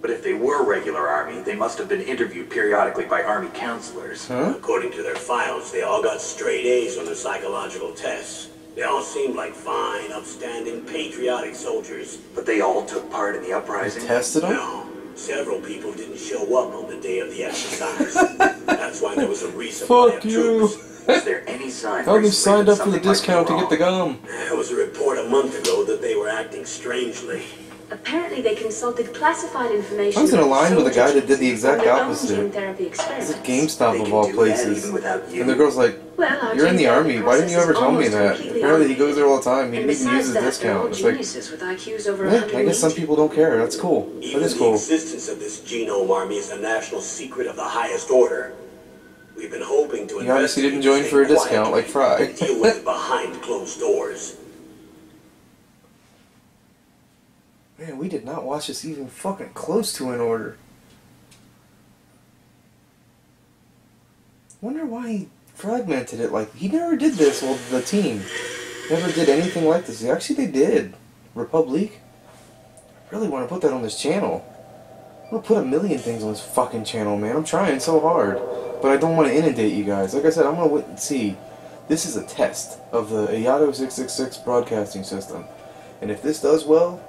Speaker 3: But if they were regular army, they must have been interviewed periodically by army counselors.
Speaker 1: Huh?
Speaker 2: According to their files, they all got straight A's on their psychological tests. They all seemed like fine, upstanding, patriotic soldiers.
Speaker 3: But they all took part in the uprising.
Speaker 1: Tested them?
Speaker 2: No, several people didn't show up on the day of the exercise. That's why there was a resupply
Speaker 1: Fuck
Speaker 2: of
Speaker 1: you.
Speaker 2: troops.
Speaker 3: Was there any sign?
Speaker 1: How they signed up for the
Speaker 3: something might be
Speaker 1: discount to get the gum.
Speaker 2: There was a report a month ago that they were acting strangely.
Speaker 4: Apparently, they consulted classified information.
Speaker 1: I was in a line with a guy that did the exact
Speaker 4: on their own
Speaker 1: opposite.
Speaker 4: gene therapy
Speaker 1: It's
Speaker 4: experiments.
Speaker 1: at GameStop of all places.
Speaker 3: even without you.
Speaker 1: And the girl's like,
Speaker 4: Well,
Speaker 1: You're in the army. Why didn't you ever tell me that? Apparently he goes there all the time. He
Speaker 4: And
Speaker 1: didn't even use
Speaker 4: besides that,
Speaker 1: discount. It's like,
Speaker 4: with IQs over
Speaker 1: yeah, I guess some people don't care. That's cool. That
Speaker 2: Even
Speaker 1: is
Speaker 2: the existence of this genome army is a national secret of the highest order. We've been hoping to
Speaker 1: You obviously didn't
Speaker 2: investigate
Speaker 1: join for a
Speaker 2: this
Speaker 1: discount like
Speaker 2: quietly
Speaker 1: Fry.
Speaker 2: and deal with behind closed doors.
Speaker 1: Man, we did not watch this even fucking close to an order. Wonder why he fragmented it like he never did this. Well, the team never did anything like this. Actually, they did. Republic. I really want to put that on this channel. I'm gonna put a million things on this fucking channel, man. I'm trying so hard, but I don't want to inundate you guys. Like I said, I'm gonna wait and see. This is a test of the Ayato 666 broadcasting system, and if this does well,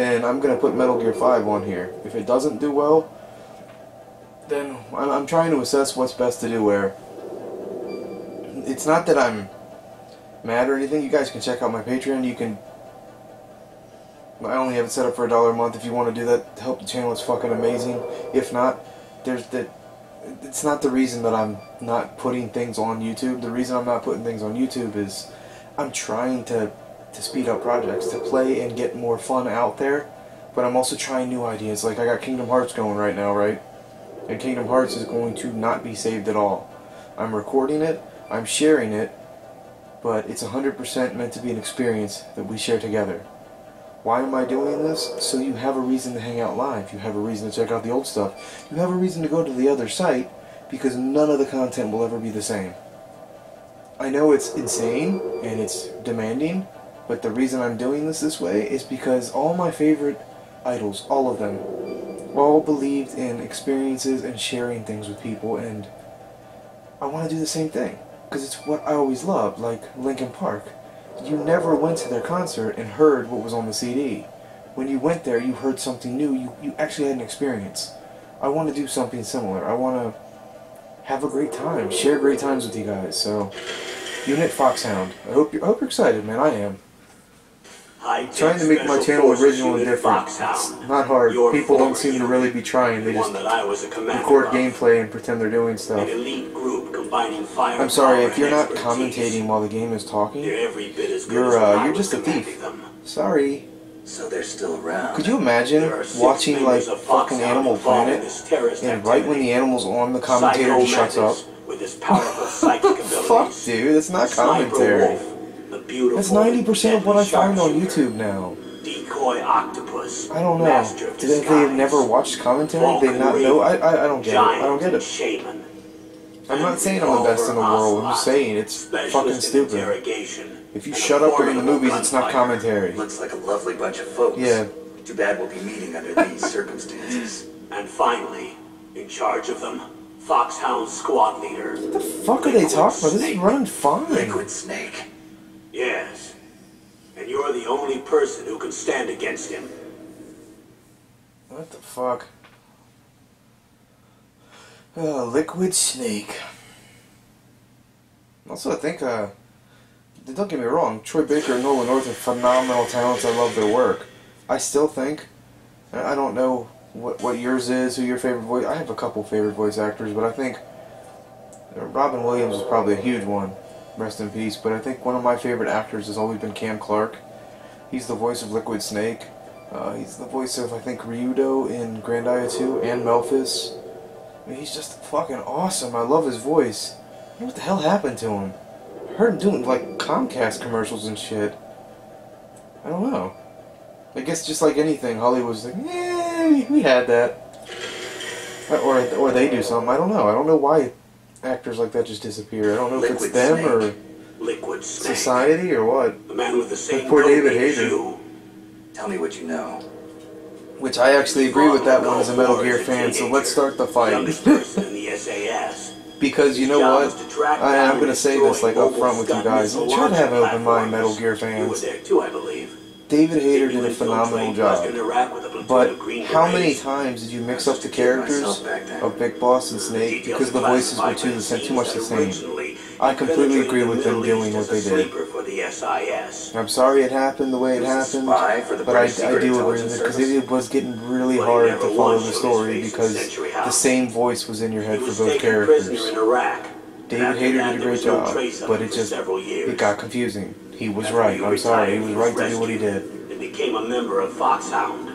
Speaker 1: then I'm gonna put Metal Gear 5 on here. If it doesn't do well, then I'm, I'm trying to assess what's best to do where. It's not that I'm mad or anything. You guys can check out my Patreon. You can. I only have it set up for a dollar a month. If you want to do that help the channel, it's fucking amazing. If not, there's that. It's not the reason that I'm not putting things on YouTube. The reason I'm not putting things on YouTube is I'm trying to to speed up projects, to play and get more fun out there. But I'm also trying new ideas. Like I got Kingdom Hearts going right now, right? And Kingdom Hearts is going to not be saved at all. I'm recording it, I'm sharing it, but it's 100% meant to be an experience that we share together. Why am I doing this? So you have a reason to hang out live. You have a reason to check out the old stuff. You have a reason to go to the other site because none of the content will ever be the same. I know it's insane and it's demanding, but the reason I'm doing this this way is because all my favorite idols, all of them, all believed in experiences and sharing things with people, and I want to do the same thing because it's what I always loved, like Linkin Park. You never went to their concert and heard what was on the CD. When you went there, you heard something new. You, you actually had an experience. I want to do something similar. I want to have a great time, share great times with you guys. So, Unit Foxhound. I hope you're, I hope you're excited, man. I am. Trying to make my channel original and different. It's not hard. People don't seem to really be trying. They just
Speaker 2: one that I was a commander
Speaker 1: record gameplay and pretend they're doing stuff.
Speaker 2: elite group combining fire.
Speaker 1: I'm sorry if you're not commentating while the game is talking.
Speaker 2: You're every bit as good
Speaker 1: You're uh, you're just a thief. Sorry.
Speaker 3: So they're still around.
Speaker 1: Could you imagine
Speaker 2: There are six
Speaker 1: watching like fucking Animal Planet and right when the animal's on, the commentator just shuts up?
Speaker 2: With his powerful psychic.
Speaker 1: Fuck, dude, that's not commentary.
Speaker 2: The beautiful
Speaker 1: That's ninety percent of what I find on. YouTube now.
Speaker 2: Decoy octopus.
Speaker 1: I don't know. Do they, never watched commentary? They not know? I, I I don't get it. I don't get it.
Speaker 2: Shaman.
Speaker 1: I'm not saying I'm the best in the world. I'm just saying it's fucking stupid. If you shut up during the movies, it's not commentary.
Speaker 3: Looks like a lovely bunch of folks.
Speaker 1: Yeah.
Speaker 3: Too bad we'll be meeting under these circumstances.
Speaker 2: And finally, in charge of them, Foxhound squad leader.
Speaker 1: What the fuck are they talking about? This is running fine.
Speaker 3: Liquid Snake.
Speaker 2: Yes. And you're the only person who can stand against him.
Speaker 1: What the fuck? Uh, Liquid Snake. Also, I think, uh, don't get me wrong, Troy Baker and Nolan North are phenomenal talents. I love their work. I still think, I don't know what, what yours is, who your favorite voice, I have a couple favorite voice actors, but I think uh, Robin Williams is probably a huge one. Rest in peace. But I think one of my favorite actors has always been Cam Clarke. He's the voice of Liquid Snake. Uh, he's the voice of, I think, Ryudo in Grandia 2 and Memphis. I mean, he's just fucking awesome. I love his voice. What the hell happened to him? I heard him doing, like, Comcast commercials and shit. I don't know. I guess just like anything, Hollywood's like, yeah, we- we had that. Or, or they do something. I don't know. I don't know why actors like that just disappear. I don't know if it's
Speaker 3: Liquid
Speaker 1: them
Speaker 3: Snake.
Speaker 1: or
Speaker 2: Liquid Snake.
Speaker 1: society or what.
Speaker 2: The man with the same
Speaker 1: poor
Speaker 2: code
Speaker 1: David Hayter.
Speaker 3: Tell me what you know.
Speaker 1: Which I actually agree with that one as a Metal Gear fan, so let's start the fight.
Speaker 2: Youngest person in the SAS.
Speaker 1: because you know what? I, I'm gonna say this like up front with you guys. You should have an open mind, Metal Gear fans.
Speaker 2: There too, I believe.
Speaker 1: David Hayter did a phenomenal job.
Speaker 2: Iraq with a platoon
Speaker 1: But how many times did you mix up the characters of Big Boss and Snake because the voices were too too much the same? I completely agree with them doing what they did.
Speaker 2: for the SIS.
Speaker 1: I'm sorry it happened the way it
Speaker 3: He was a
Speaker 1: happened,
Speaker 3: spy for the
Speaker 1: but I, I do agree with it because it was getting really hard to follow the story because the same voice was in your head for both characters.
Speaker 2: prisoner in Iraq.
Speaker 1: David Hayter did a great job, but it just it got confusing. He was
Speaker 2: After
Speaker 1: right. I'm sorry. He was right to do what he did.
Speaker 2: And became a member of Foxhound.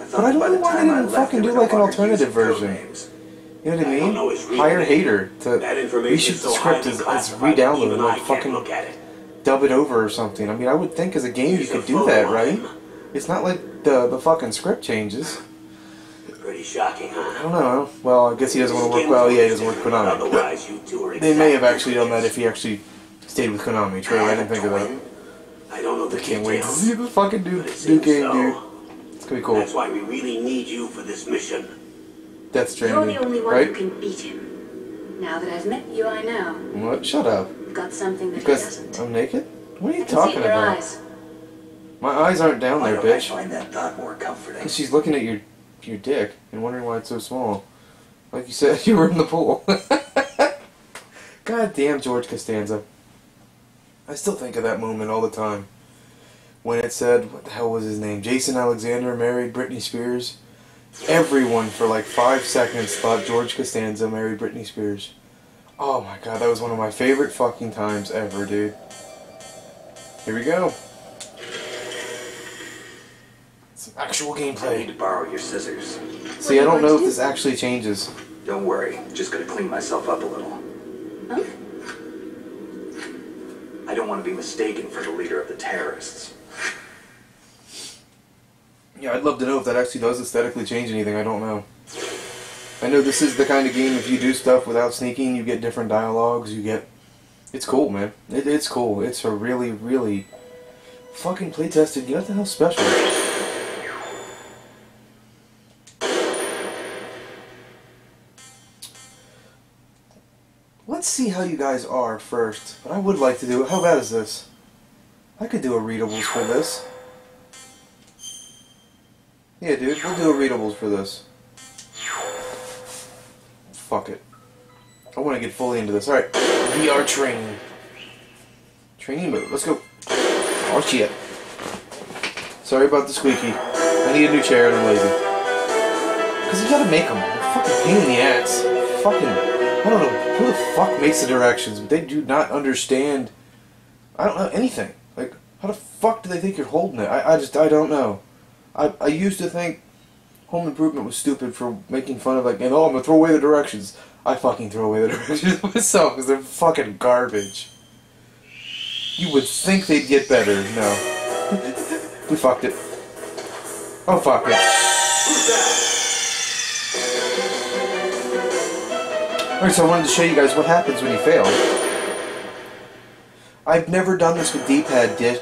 Speaker 3: I
Speaker 1: But I don't know why they didn't fucking do like an alternative version.
Speaker 3: names.
Speaker 1: You know what I mean?
Speaker 2: don't know his real
Speaker 1: Hire
Speaker 2: name.
Speaker 1: Hayter to
Speaker 2: That information
Speaker 1: reshoot
Speaker 2: is
Speaker 1: the script as, as re-download and like fucking
Speaker 2: look at it.
Speaker 1: dub it over or something. I mean, I would think as a game you could do that, right?
Speaker 2: him.
Speaker 1: It's not like the the fucking script changes.
Speaker 2: Pretty shocking,
Speaker 1: I don't know. Well, I guess he doesn't want to work. Well, yeah, he doesn't work Konami.
Speaker 2: Otherwise, you two are
Speaker 1: They may have actually done that if he actually stayed with Konami. True, I didn't think of that.
Speaker 2: I don't know the
Speaker 1: I can't wait to see the fucking new,
Speaker 2: but it
Speaker 1: new
Speaker 2: seems
Speaker 1: game,
Speaker 2: so.
Speaker 1: dude. It's gonna be cool.
Speaker 2: That's why we really need you for this mission.
Speaker 1: Death Stranding, You're
Speaker 4: the only one
Speaker 1: right?
Speaker 4: who can beat him. Now that I've met you, I know.
Speaker 1: What? Shut up.
Speaker 4: You've got something that he doesn't.
Speaker 1: I'm naked? What are
Speaker 4: I
Speaker 1: you
Speaker 4: can
Speaker 1: talking
Speaker 4: in your
Speaker 1: about?
Speaker 4: eyes.
Speaker 1: My eyes aren't down
Speaker 3: Why
Speaker 1: there,
Speaker 3: don't I
Speaker 1: bitch.
Speaker 3: find that thought more comforting?
Speaker 1: Because she's looking at your your dick and wondering why it's so small. Like you said, you were in the pool. God damn George Costanza. I still think of that moment all the time. When it said, what the hell was his name? Jason Alexander married Britney Spears. Everyone for like five seconds thought George Costanza married Britney Spears. Oh my god, that was one of my favorite fucking times ever, dude. Here we go. Some actual
Speaker 3: I need
Speaker 1: gameplay.
Speaker 3: to borrow your scissors.
Speaker 1: See, I don't know if this actually changes.
Speaker 3: Don't worry, just gonna clean myself up a little.
Speaker 4: Huh?
Speaker 3: Don't want to be mistaken for the leader of the terrorists.
Speaker 1: Yeah, I'd love to know if that actually does aesthetically change anything. I don't know. I know this is the kind of game if you do stuff without sneaking, you get different dialogues. You get, it's cool, man. It, it's cool. It's a really, really fucking play tested. What the hell special? See how you guys are first. But I would like to do it. How bad is this? I could do a readables for this. Yeah, dude, we'll do a readables for this. Fuck it. I want to get fully into this. Alright, VR training. Training mode, let's go. Oh shit. Sorry about the squeaky. I need a new chair and I'm lazy. Because you gotta make them. They're fucking pain in the ass. Fucking, I don't know who the fuck makes the directions, but they do not understand. I don't know anything. Like, how the fuck do they think you're holding it? I, I just, I don't know. I, I used to think Home Improvement was stupid for making fun of like, and oh, I'm gonna throw away the directions. I fucking throw away the directions myself because they're fucking garbage. You would think they'd get better. No. we fucked it. Oh, fuck it. Alright, so I wanted to show you guys what happens when you fail. I've never done this with D-pad dish.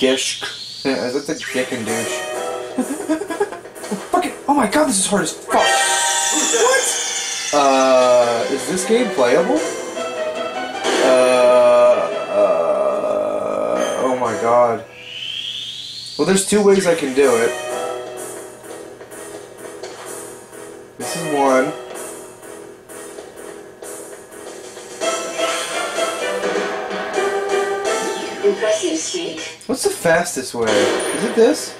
Speaker 1: Dish. As I the dick and douche. Fuck it. Oh my god, this is hard as fuck. What? Uh, is this game playable? Uh, uh, oh my god. Well, there's two ways I can do it. Fastest way? Is it this?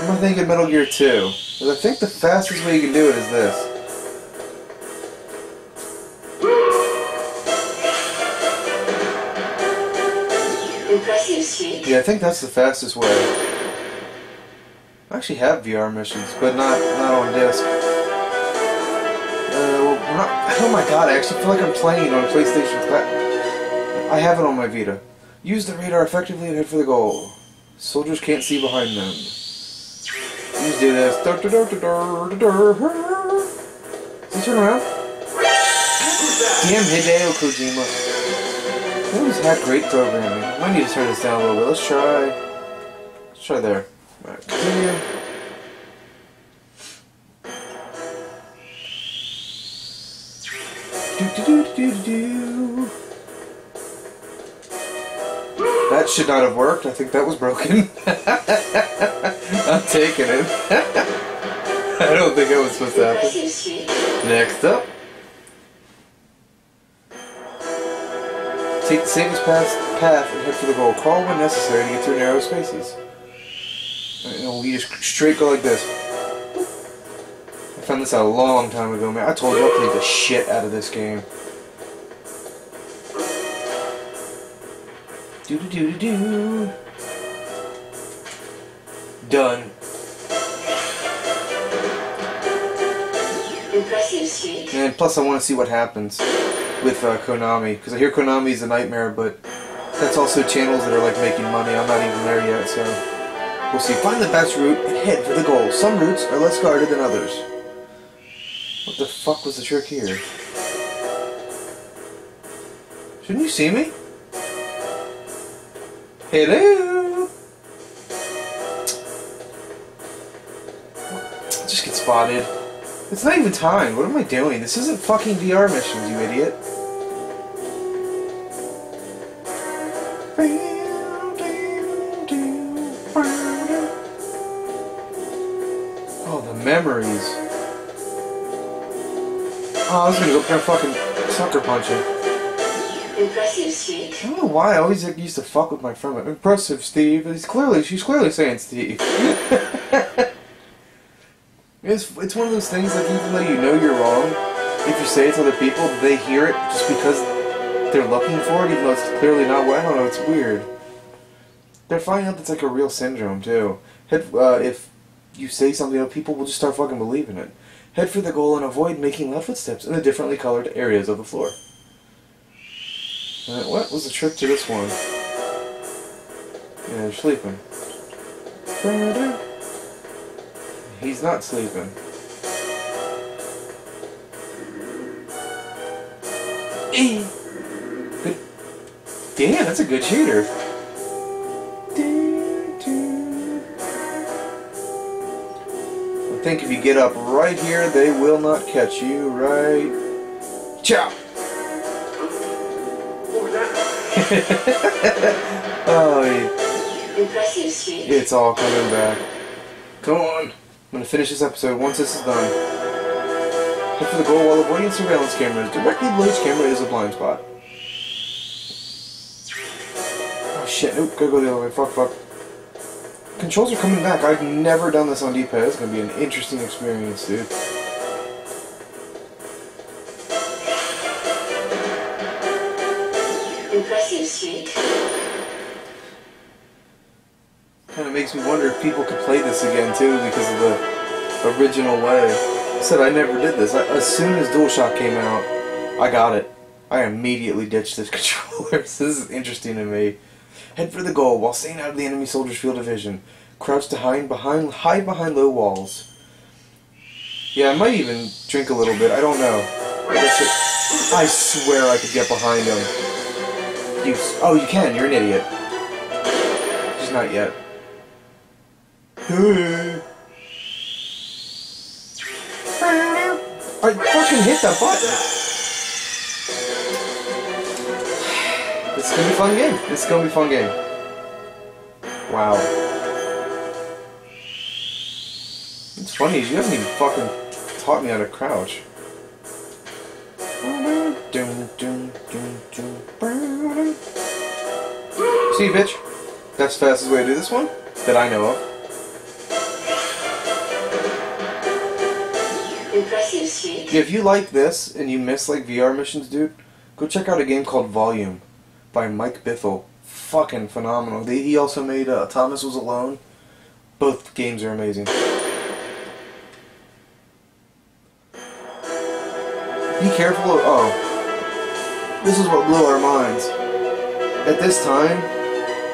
Speaker 1: I'm thinking Metal Gear 2? 'Cause I think the fastest way you can do it is this. Yeah, I think that's the fastest way. I actually have VR missions, but not not on disc. Uh, well, not, oh my god, I actually feel like I'm playing on PlayStation. I have it on my Vita. Use the radar effectively and head for the goal. Soldiers can't see behind them. Please do this. Dur, dur, dur, dur, dur, dur. Does he turn around? Damn Hideo Kojima. He always had great programming. I need to turn this down a little bit. Let's try. Let's try there. Alright, continue. Do, do, do, do, do, That should not have worked. I think that was broken. I'm taking it. I don't think it was supposed to happen. Next up. Take the safest path, path and head for the goal. Crawl when necessary to get through narrow spaces. And just straight go like this. I found this out a long time ago, man. I told you I played the shit out of this game. Do do do do do. Done. And plus, I want to see what happens with uh, Konami because I hear Konami's a nightmare, but that's also channels that are like making money. I'm not even there yet, so we'll see. Find the best route and head for the goal. Some routes are less guarded than others. What the fuck was the trick here? Shouldn't you see me? Hello. Just get spotted. It's not even time. What am I doing? This isn't fucking VR missions, you idiot. Oh, the memories. Oh, I was gonna go fucking sucker punching.
Speaker 4: Impressive, Snake.
Speaker 1: I don't know why I always like, used to fuck with my friend. Impressive, Steve. He's clearly, she's clearly saying Steve. it's, it's one of those things like even though you know you're wrong, if you say it to other people, they hear it just because they're looking for it, even though it's clearly not. what I don't know. It's weird. They're finding out that's like a real syndrome too. Uh, if you say something, people will just start fucking believing it. Head for the goal and avoid making loud footsteps in the differently colored areas of the floor. Uh, what was the trick to this one? Yeah, they're sleeping. He's not sleeping. Good. Damn, that's a good shooter. I think if you get up right here, they will not catch you, right? Ciao! oh, yeah. It's all coming back. Come on. I'm gonna finish this episode once this is done. Head for the goal while avoiding surveillance cameras. Directly below each camera is a blind spot. Oh shit, nope, gotta go the other way. Fuck, fuck. Controls are coming back. I've never done this on D-pad. It's gonna be an interesting experience, dude. Makes me wonder if people could play this again too because of the original way. I said I never did this. I, as soon as DualShock came out, I got it. I immediately ditched this controller. this is interesting to me. Head for the goal while staying out of the enemy soldier's field of vision. Crouch to hide behind hide behind low walls. Yeah, I might even drink a little bit. I don't know. It. I swear I could get behind him. You, oh, you can. You're an idiot. Just not yet. I fucking hit that button. Is gonna be fun game. Is gonna be fun game. Wow. It's funny you haven't even fucking taught me how to crouch. See, bitch? That's the fastest way to do this one that I know of.
Speaker 4: Impressive.
Speaker 1: If you like this and you miss like VR missions, dude, go check out a game called Volume by Mike Bithell. Fucking phenomenal. They, he also made uh, Thomas Was Alone. Both games are amazing. Be careful of. Oh. This is what blew our minds. At this time,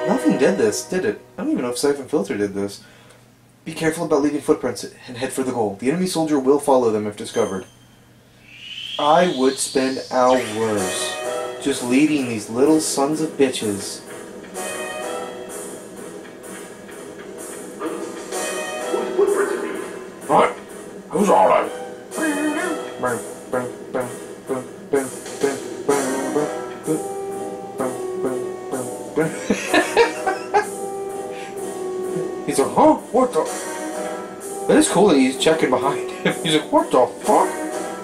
Speaker 1: nothing did this, did it? I don't even know if Siphon Filter did this. Be careful about leaving footprints and head for the goal. The enemy soldier will follow them if discovered. I would spend hours just leading these little sons of bitches. What? Who's all huh? What the? That is cool that he's checking behind him. He's like, what the fuck?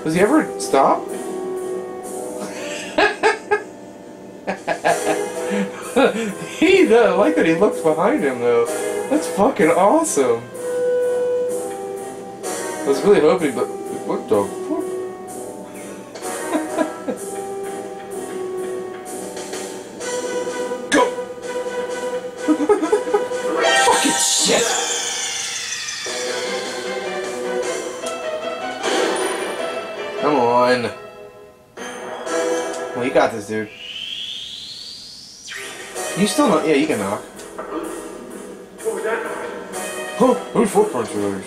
Speaker 1: Does he ever stop? he does. I like that he looks behind him though. That's fucking awesome. I was really hoping, but what the fuck? Yeah, you can knock. Huh? Whose footprints are those?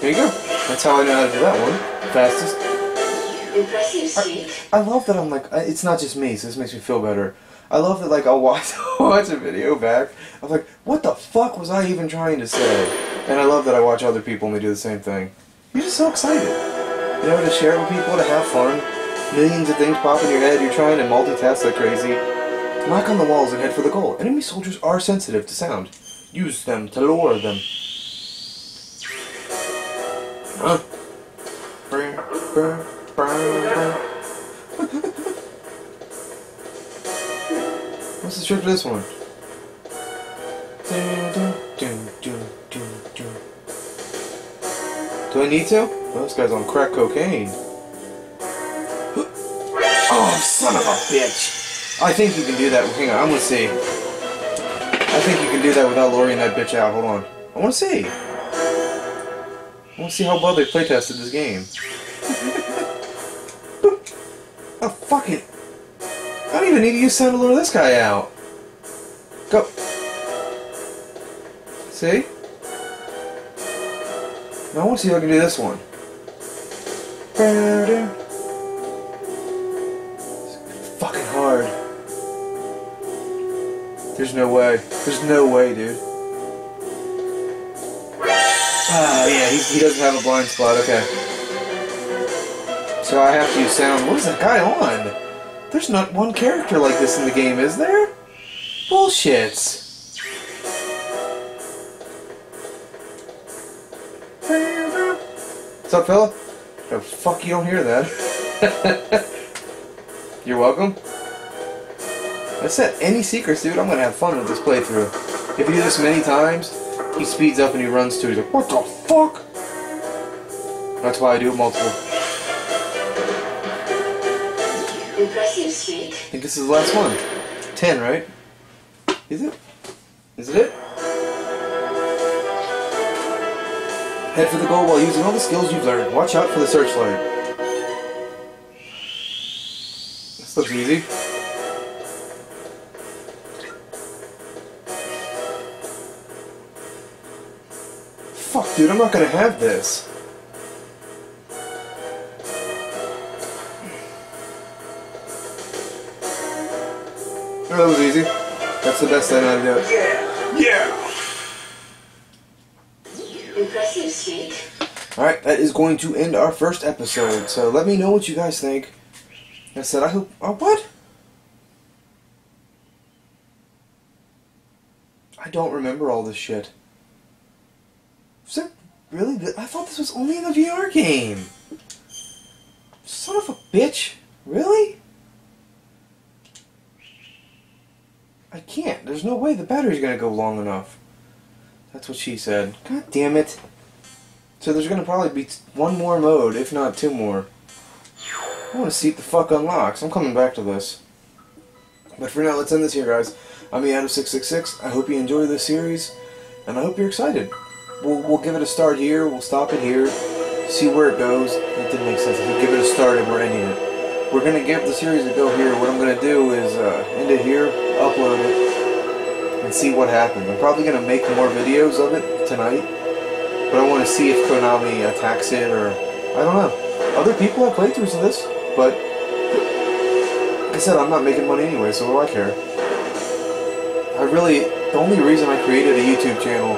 Speaker 1: There you go. That's how I know how to do that one. Fastest.
Speaker 4: Impressive,
Speaker 1: I love that I'm like, it's not just me, so this makes me feel better. I love that like I'll watch watch a video back. I'm like, what the fuck was I even trying to say? And I love that I watch other people and they do the same thing. You're just so excited. You know, to share it with people, to have fun. Millions of things pop in your head. You're trying to multitask like crazy. Knock on the walls and head for the goal. Enemy soldiers are sensitive to sound. Use them to lure them. Huh? What's the trick to this one? Do I need to? Well, this guy's on crack cocaine. Oh, son of a bitch! I think you can do that. Hang on, I'm gonna see. I think you can do that without luring that bitch out. Hold on. I wanna see. I wanna see how well they playtested this game. oh, fuck it. I don't even need to use sound to lure this guy out. Go. See? I want to see if I can do this one. It's fucking hard. There's no way. There's no way, dude. Ah, yeah, he, he doesn't have a blind spot. Okay. So I have to use sound. What is that guy on? There's not one character like this in the game, is there? Bullshit. Up, fella? The fuck you don't hear that? You're welcome. I said any secrets, dude. I'm gonna have fun with this playthrough. If you do this many times, he speeds up and he runs to. He's like, "What the fuck?" That's why I do it multiple.
Speaker 4: Impressive, Speak.
Speaker 1: I think this is the last one. Ten, right? Is it? Head for the goal while using all the skills you've learned. Watch out for the searchlight. This looks easy. Fuck, dude, I'm not gonna have this. Oh, that was easy. That's the best I know how to.
Speaker 3: Yeah!
Speaker 1: Yeah!
Speaker 4: Impressive.
Speaker 1: Alright, that is going to end our first episode. So let me know what you guys think. I said, I hope. Oh, what? I don't remember all this shit. Is it really? I thought this was only in the VR game. Son of a bitch. Really? I can't. There's no way the battery's gonna go long enough. That's what she said. God damn it. So there's gonna probably be one more mode, if not two more. I wanna see what the fuck unlocks. I'm coming back to this. But for now, let's end this here, guys. I'm the Ayato666. I hope you enjoy this series, and I hope you're excited. We'll, we'll give it a start here, we'll stop it here, see where it goes. It didn't make sense. We'll give it a start and we're ending it. We're gonna give the series a go here. What I'm gonna do is uh, end it here, upload it, and see what happens. I'm probably gonna make more videos of it tonight, but I want to see if Konami attacks it or I don't know. Other people have playthroughs of this, but like I said, I'm not making money anyway, so what do I care? I really, the only reason I created a YouTube channel,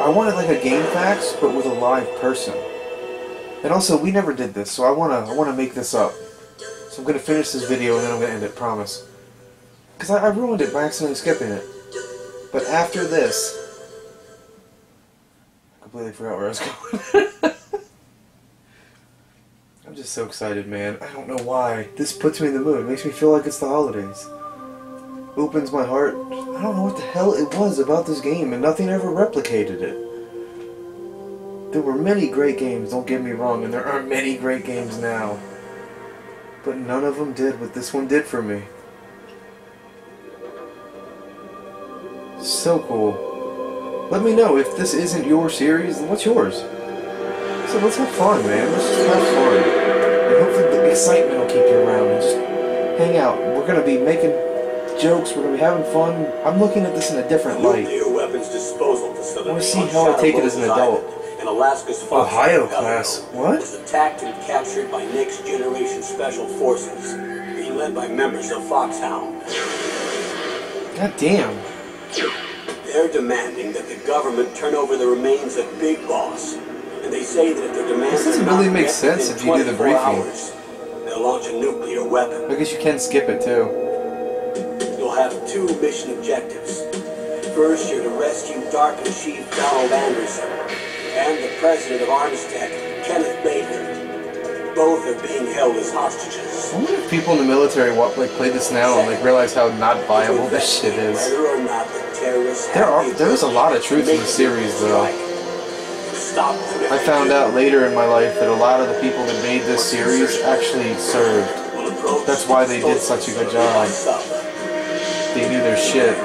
Speaker 1: I wanted like a game facts, but with a live person. And also, we never did this, so I wanna, I wanna make this up. So I'm gonna finish this video and then I'm gonna end it, promise. Because I, I ruined it by accidentally skipping it. But after this, I completely forgot where I was going. I'm just so excited, man. I don't know why. This puts me in the mood. It makes me feel like it's the holidays. Opens my heart. I don't know what the hell it was about this game, and nothing ever replicated it. There were many great games, don't get me wrong, and there aren't many great games now. But none of them did what this one did for me. So cool. Let me know if this isn't your series, then what's yours? So let's have fun, man. Let's just have fun. And hopefully the excitement will keep you around and just hang out. We're gonna be making jokes, we're gonna be having fun. I'm looking at this in a different light.
Speaker 2: Nuclear weapons disposal facility.
Speaker 1: I wanna see how I take it as an adult.
Speaker 2: Alaska's
Speaker 1: Ohio class. What?
Speaker 2: Was attacked and captured by next generation special forces, being led by members of Foxhound.
Speaker 1: God damn.
Speaker 2: They're demanding that the government turn over the remains of Big Boss. And they say that if their demands
Speaker 1: This doesn't really make sense if you do the briefing.
Speaker 2: Hours, they'll launch a nuclear weapon.
Speaker 1: I guess you can skip it too.
Speaker 2: You'll have two mission objectives. First, you're to rescue DARPA Chief Donald Anderson and the president of ArmsTech, Kenneth Baker. Both are being held as hostages.
Speaker 1: I wonder if people in the military wa- like play this now and like realize how not viable this shit is.
Speaker 2: Whether or not the terrorists
Speaker 1: There are- there is a lot of truth in the series, though.
Speaker 2: strike. Stop them if
Speaker 1: I found out later in my life that a lot of the people that made this series actually served. That's why they did such a good job. They knew their shit.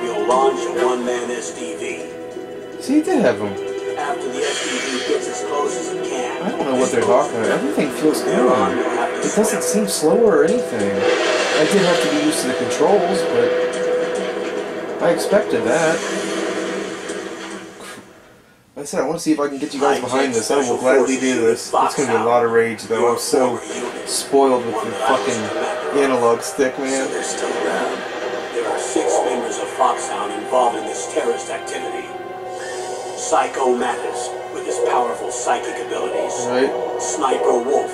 Speaker 2: We'll launch a one-man SDV.
Speaker 1: See, you did have them.
Speaker 2: After the SDV gets as close as.
Speaker 1: I don't know what they're talking about. Everything feels
Speaker 2: to
Speaker 1: It doesn't seem slower or anything. I did have to get used to the controls, but I expected that. I said, I want to see if I can get you guys behind this. I will gladly do this. It's going to be a lot of rage, though. I'm so spoiled with the fucking analog stick, man.
Speaker 2: There are six members of Foxhound involved in this terrorist activity. Psycho Mantis, with his powerful psychic abilities.
Speaker 1: Right?
Speaker 2: Sniper Wolf,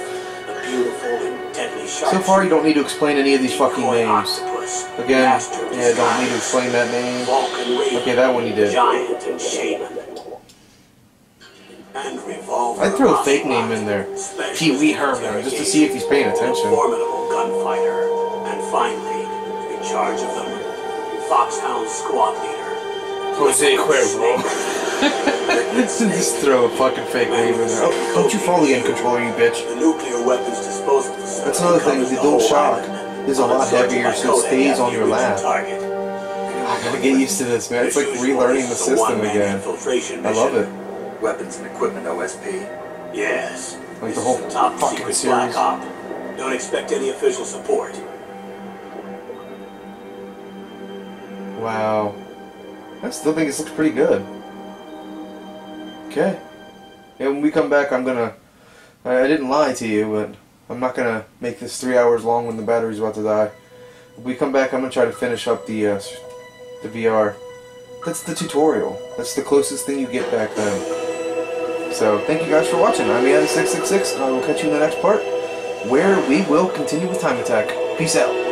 Speaker 2: the beautiful and deadly sharpshooter.
Speaker 1: So far, you don't need to explain any of these fucking names.
Speaker 2: Octopus,
Speaker 1: Again, yeah, don't need to explain that name.
Speaker 2: Raven,
Speaker 1: Okay, that one you did.
Speaker 2: Giant and Shaman. And Revolver
Speaker 1: I'd throw a fake name in there. Pee Wee Herman, just to see if he's paying attention.
Speaker 2: Formidable gunfighter. And finally, in charge of them, Foxhound squad leader.
Speaker 1: Jose Cuervo. Just throw a fucking fake name in there. Oh, don't you fall again, controller, you bitch.
Speaker 2: The nuclear weapons disposal facility
Speaker 1: That's another thing, the
Speaker 2: the
Speaker 1: dual shock is a lot heavier, so it stays on your lap. I gotta get used to this, man. It's like relearning the system again. I love it.
Speaker 3: Weapons and equipment OSP.
Speaker 2: Yes.
Speaker 1: Like
Speaker 2: This
Speaker 1: the whole
Speaker 2: top
Speaker 1: fucking
Speaker 2: secret
Speaker 1: series.
Speaker 2: black op. Don't expect any official support.
Speaker 1: Wow. I still think this looks pretty good. Okay. And when we come back, I'm gonna. I, I didn't lie to you, but I'm not gonna make this three hours long when the battery's about to die. When we come back, I'm gonna try to finish up the uh, the VR. That's the tutorial. That's the closest thing you get back then. So thank you guys for watching. I'm Ayato666, and I will catch you in the next part, where we will continue with Time Attack. Peace out.